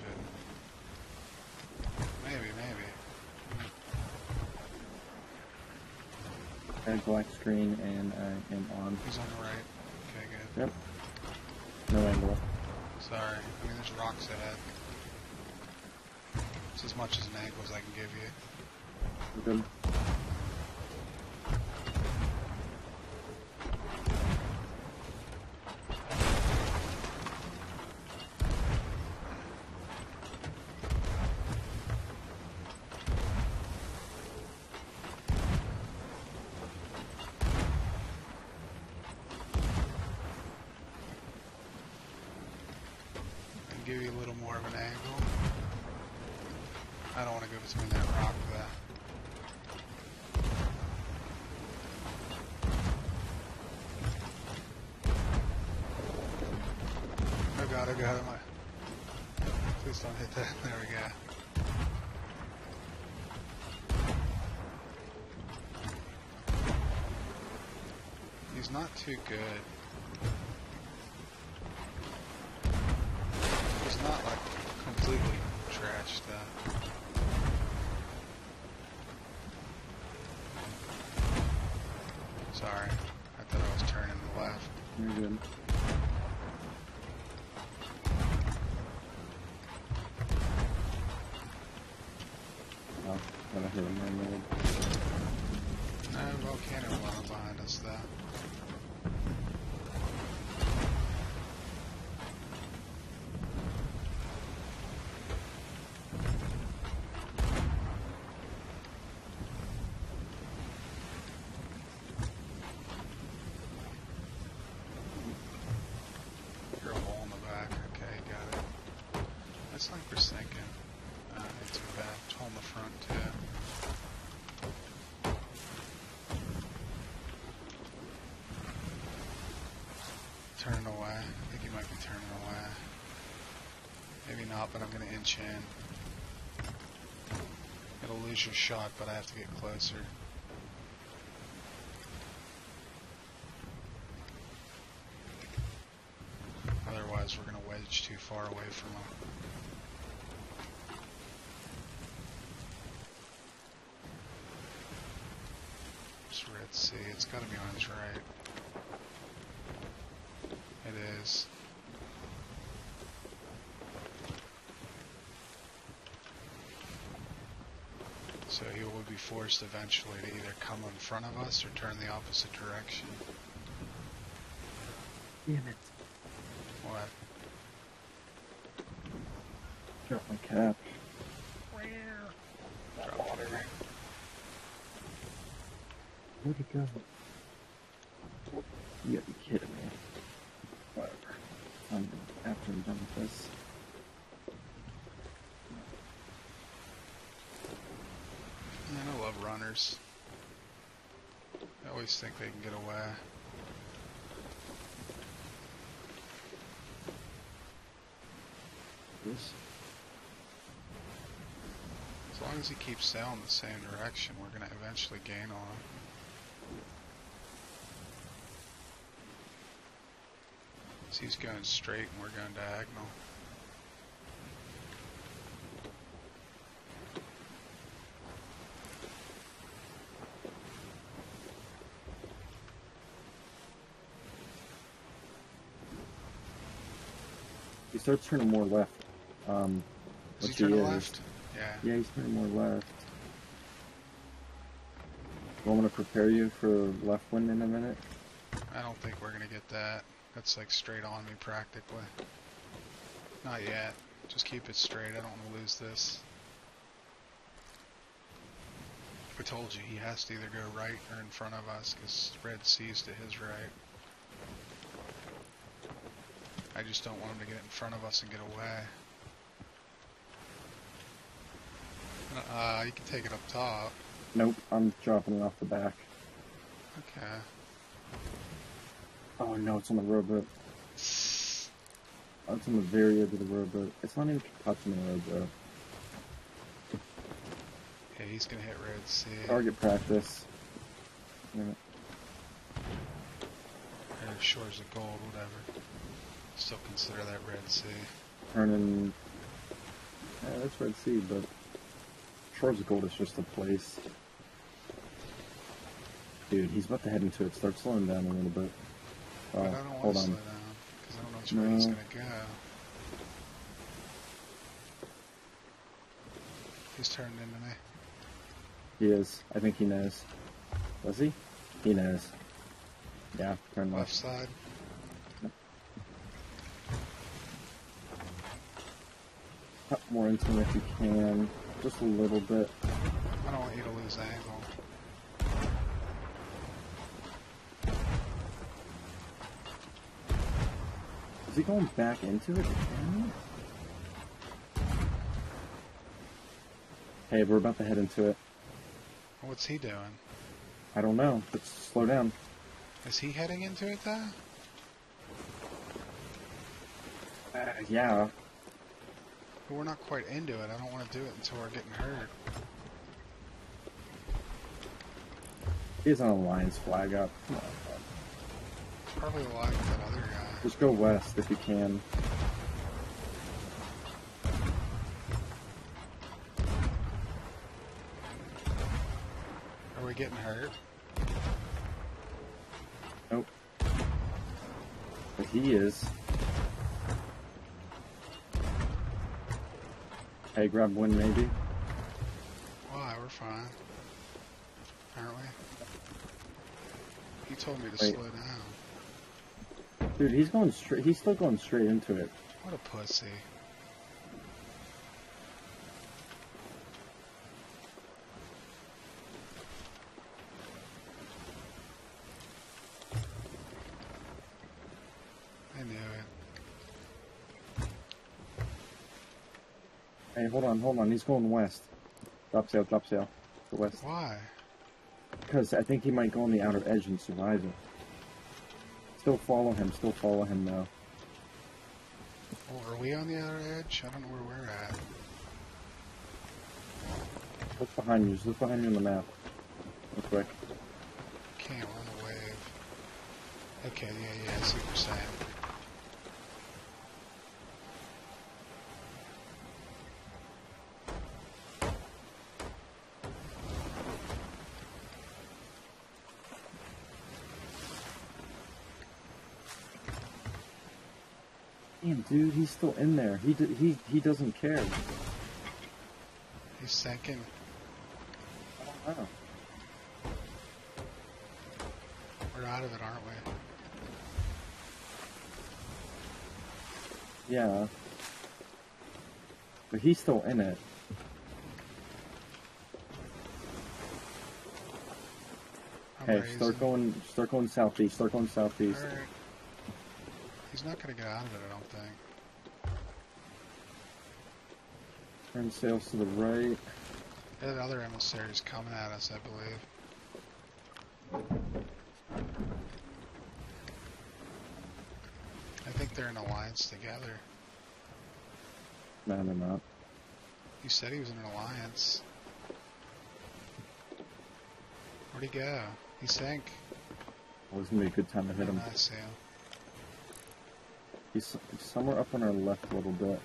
but maybe, maybe. Red, black screen, and uh, I am on. He's on the right. Okay, good. Yep. No angle. Sorry. I mean, there's rocks ahead. It's as much as an angle as I can give you. We're good. I can give you a little more of an angle. I don't want to go between that rock though. Oh god, god, my... Please don't hit that. There we go. He's not too good. He's not like completely trashed though. Sorry, I thought I was turning to the left. You're good. Oh, gotta hit a mermaid. No volcano lava behind us though. You're a hole in the back. Okay, got it. That's like we're sinking. Uh, ain't too bad. Hole in the front too. Turning away. I think he might be turning away. Maybe not, but I'm gonna inch in. It'll lose your shot, but I have to get closer. Otherwise, we're gonna wedge too far away from him. Red Sea. It's gotta be on his right. It is. So he will be forced eventually to either come in front of us or turn the opposite direction. Damn it. What? Drop my cap. Drop water. Where'd he go? You gotta be kidding me. Whatever. I'm after I'm done with this. Man, I love runners. Think they can get away. This. As long as he keeps sailing the same direction, we're gonna eventually gain on him. So he's going straight and we're going diagonal. He starts turning more left. Um, Is he which turning left? Yeah. Yeah, he's turning more left. Me to prepare you for left wind in a minute? I don't think we're gonna get that. That's like straight on me practically. Not yet. Just keep it straight. I don't want to lose this. I told you he has to either go right or in front of us because Red Sea's to his right. I just don't want him to get in front of us and get away. Uh, you can take it up top. Nope, I'm dropping it off the back. Okay. Oh no, it's on the rowboat. Oh, it's on the very edge of the rowboat. It's not even touching the rowboat. Yeah, he's gonna hit Red Sea. Target practice. Damn it. Or Shores of Gold, whatever. Still consider that Red Sea. Turning. Yeah, that's Red Sea, but Shores of Gold is just a place. Dude, he's about to head into it. Start slowing down a little bit. But Oh, I don't hold want to on. slow down because I don't know which way he's gonna go. He's turned into me. He is. I think he knows. Does he? He knows. Yeah, turn Left left. side. Cut more into him if you can. Just a little bit. I don't want you to lose angle. Is he going back into it again? Hey, we're about to head into it. What's he doing? I don't know. Let's slow down. Is he heading into it though? Uh, yeah. But we're not quite into it. I don't want to do it until we're getting hurt. He's on a lion's flag up. Probably alive with that other guy. Just go west if you can. Are we getting hurt? Nope. But he is. Hey, grab one maybe. Why? We're fine. Aren't we? He told me to Wait. slow down. Dude, he's going straight. He's still going straight into it. What a pussy. I knew it. Hey, hold on, hold on. He's going west. Drop sail, drop sail. Go west. Why? Because I think he might go on the outer edge and survive it. Still follow him. Still follow him now. Oh, are we on the outer edge? I don't know where we're at. Look behind you. Just look behind you on the map. Real quick. Can't run a wave. Okay, yeah, yeah, I see what you're saying. Dude, he's still in there. He he he doesn't care. He's sinking. I don't know. We're out of it, aren't we? Yeah. But he's still in it. I'm Hey, raising. start going start going southeast. Start going southeast. Alright. He's not gonna get out of it, I don't think. Turn sails to the right. That other emissary's coming at us, I believe. I think they're in alliance together. No, they're not. He said he was in an alliance. Where'd he go? He sank. Well, it's gonna be a good time to hit him. I see him. He's, somewhere up on our left a little bit.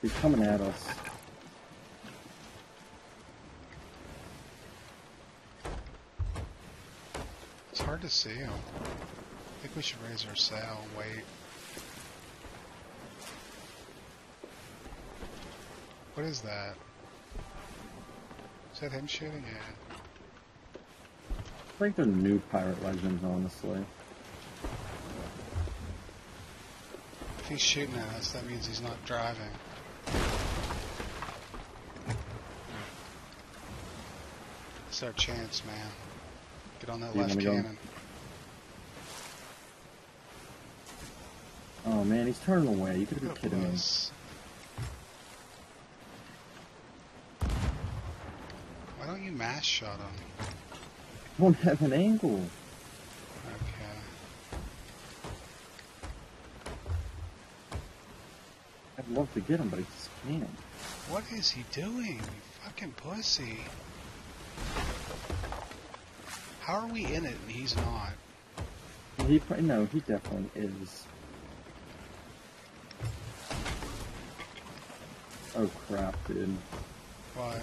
He's coming at us. It's hard to see him. I think we should raise our sail and wait. What is that? Is that him shooting? Yeah. I think they're new pirate legends, honestly. He's shooting at us, that means he's not driving. It's our chance, man. Get on that left wanna go? cannon. Oh man, he's turning away. You be Good kidding bless. Why don't you mast shot him? I don't have an angle. Okay. I'd love to get him, but I just can't. What is he doing? You fucking pussy. How are we in it and he's not? He probably no, he definitely is. Oh crap, dude. What?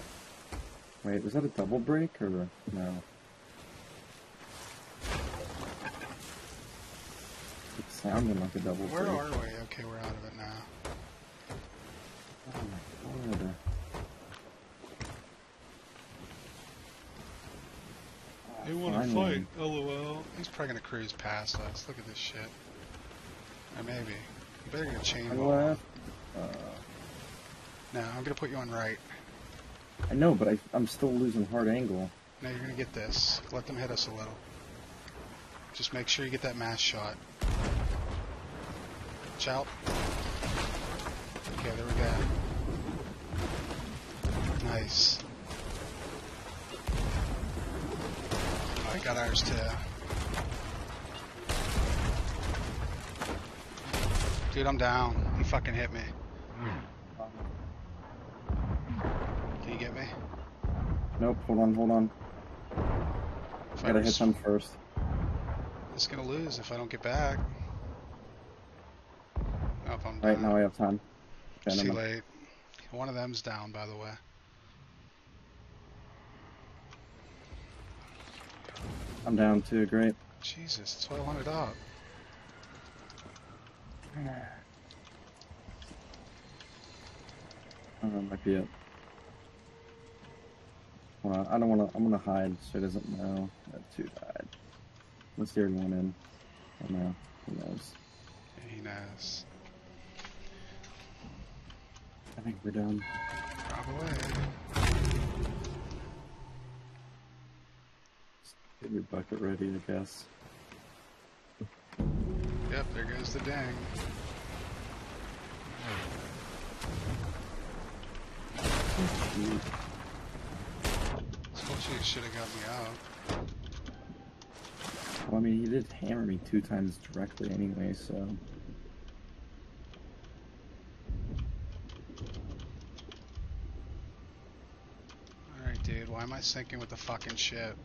Wait, was that a double break or no? It sounded like a double Where break. are we? Okay, we're out of it now. Oh my god. They want to fight, lol. He's probably gonna cruise past us. Look at this shit. Or maybe. You better get a chain ball. Uh, No, I'm gonna put you on right. I know, but I, I'm still losing hard angle. No, you're gonna get this. Let them hit us a little. Just make sure you get that mast shot. Watch out. Okay, there we go. Nice. Got ours too. Dude, I'm down. He fucking hit me. Can you get me? Nope, hold on, hold on. If I gotta hit them first. Just gonna lose if I don't get back. I'm Right, now I have time. Okay, It's never too late. One of them's down, by the way. I'm down too, great. Jesus, it's 1200 up. Uh, might be it. On, I don't wanna, I'm gonna hide so he doesn't know that two died. Let's see everyone in. Oh no, who knows. He knows. I think we're done. Probably. Get your bucket ready, I guess. Yep, there goes the dang. Shoot. Told you you should have got me out. Well, I mean, he did hammer me two times directly anyway, so. Alright, dude, why am I sinking with the fucking ship?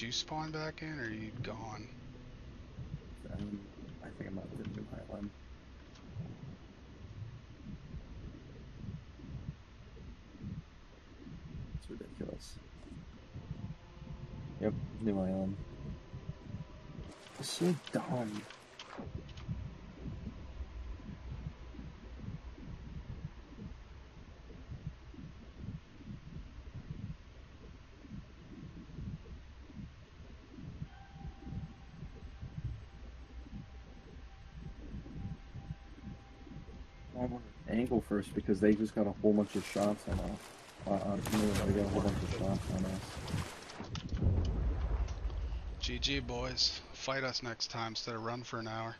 You spawn back in or are you gone? Um, I think I'm at the New Highland. It's ridiculous. Yep, New Island. It's so dumb. First because they just got a whole bunch of shots on us. Uh, uh, no, they got a whole bunch of shots on us. GG boys. Fight us next time instead of run for an hour.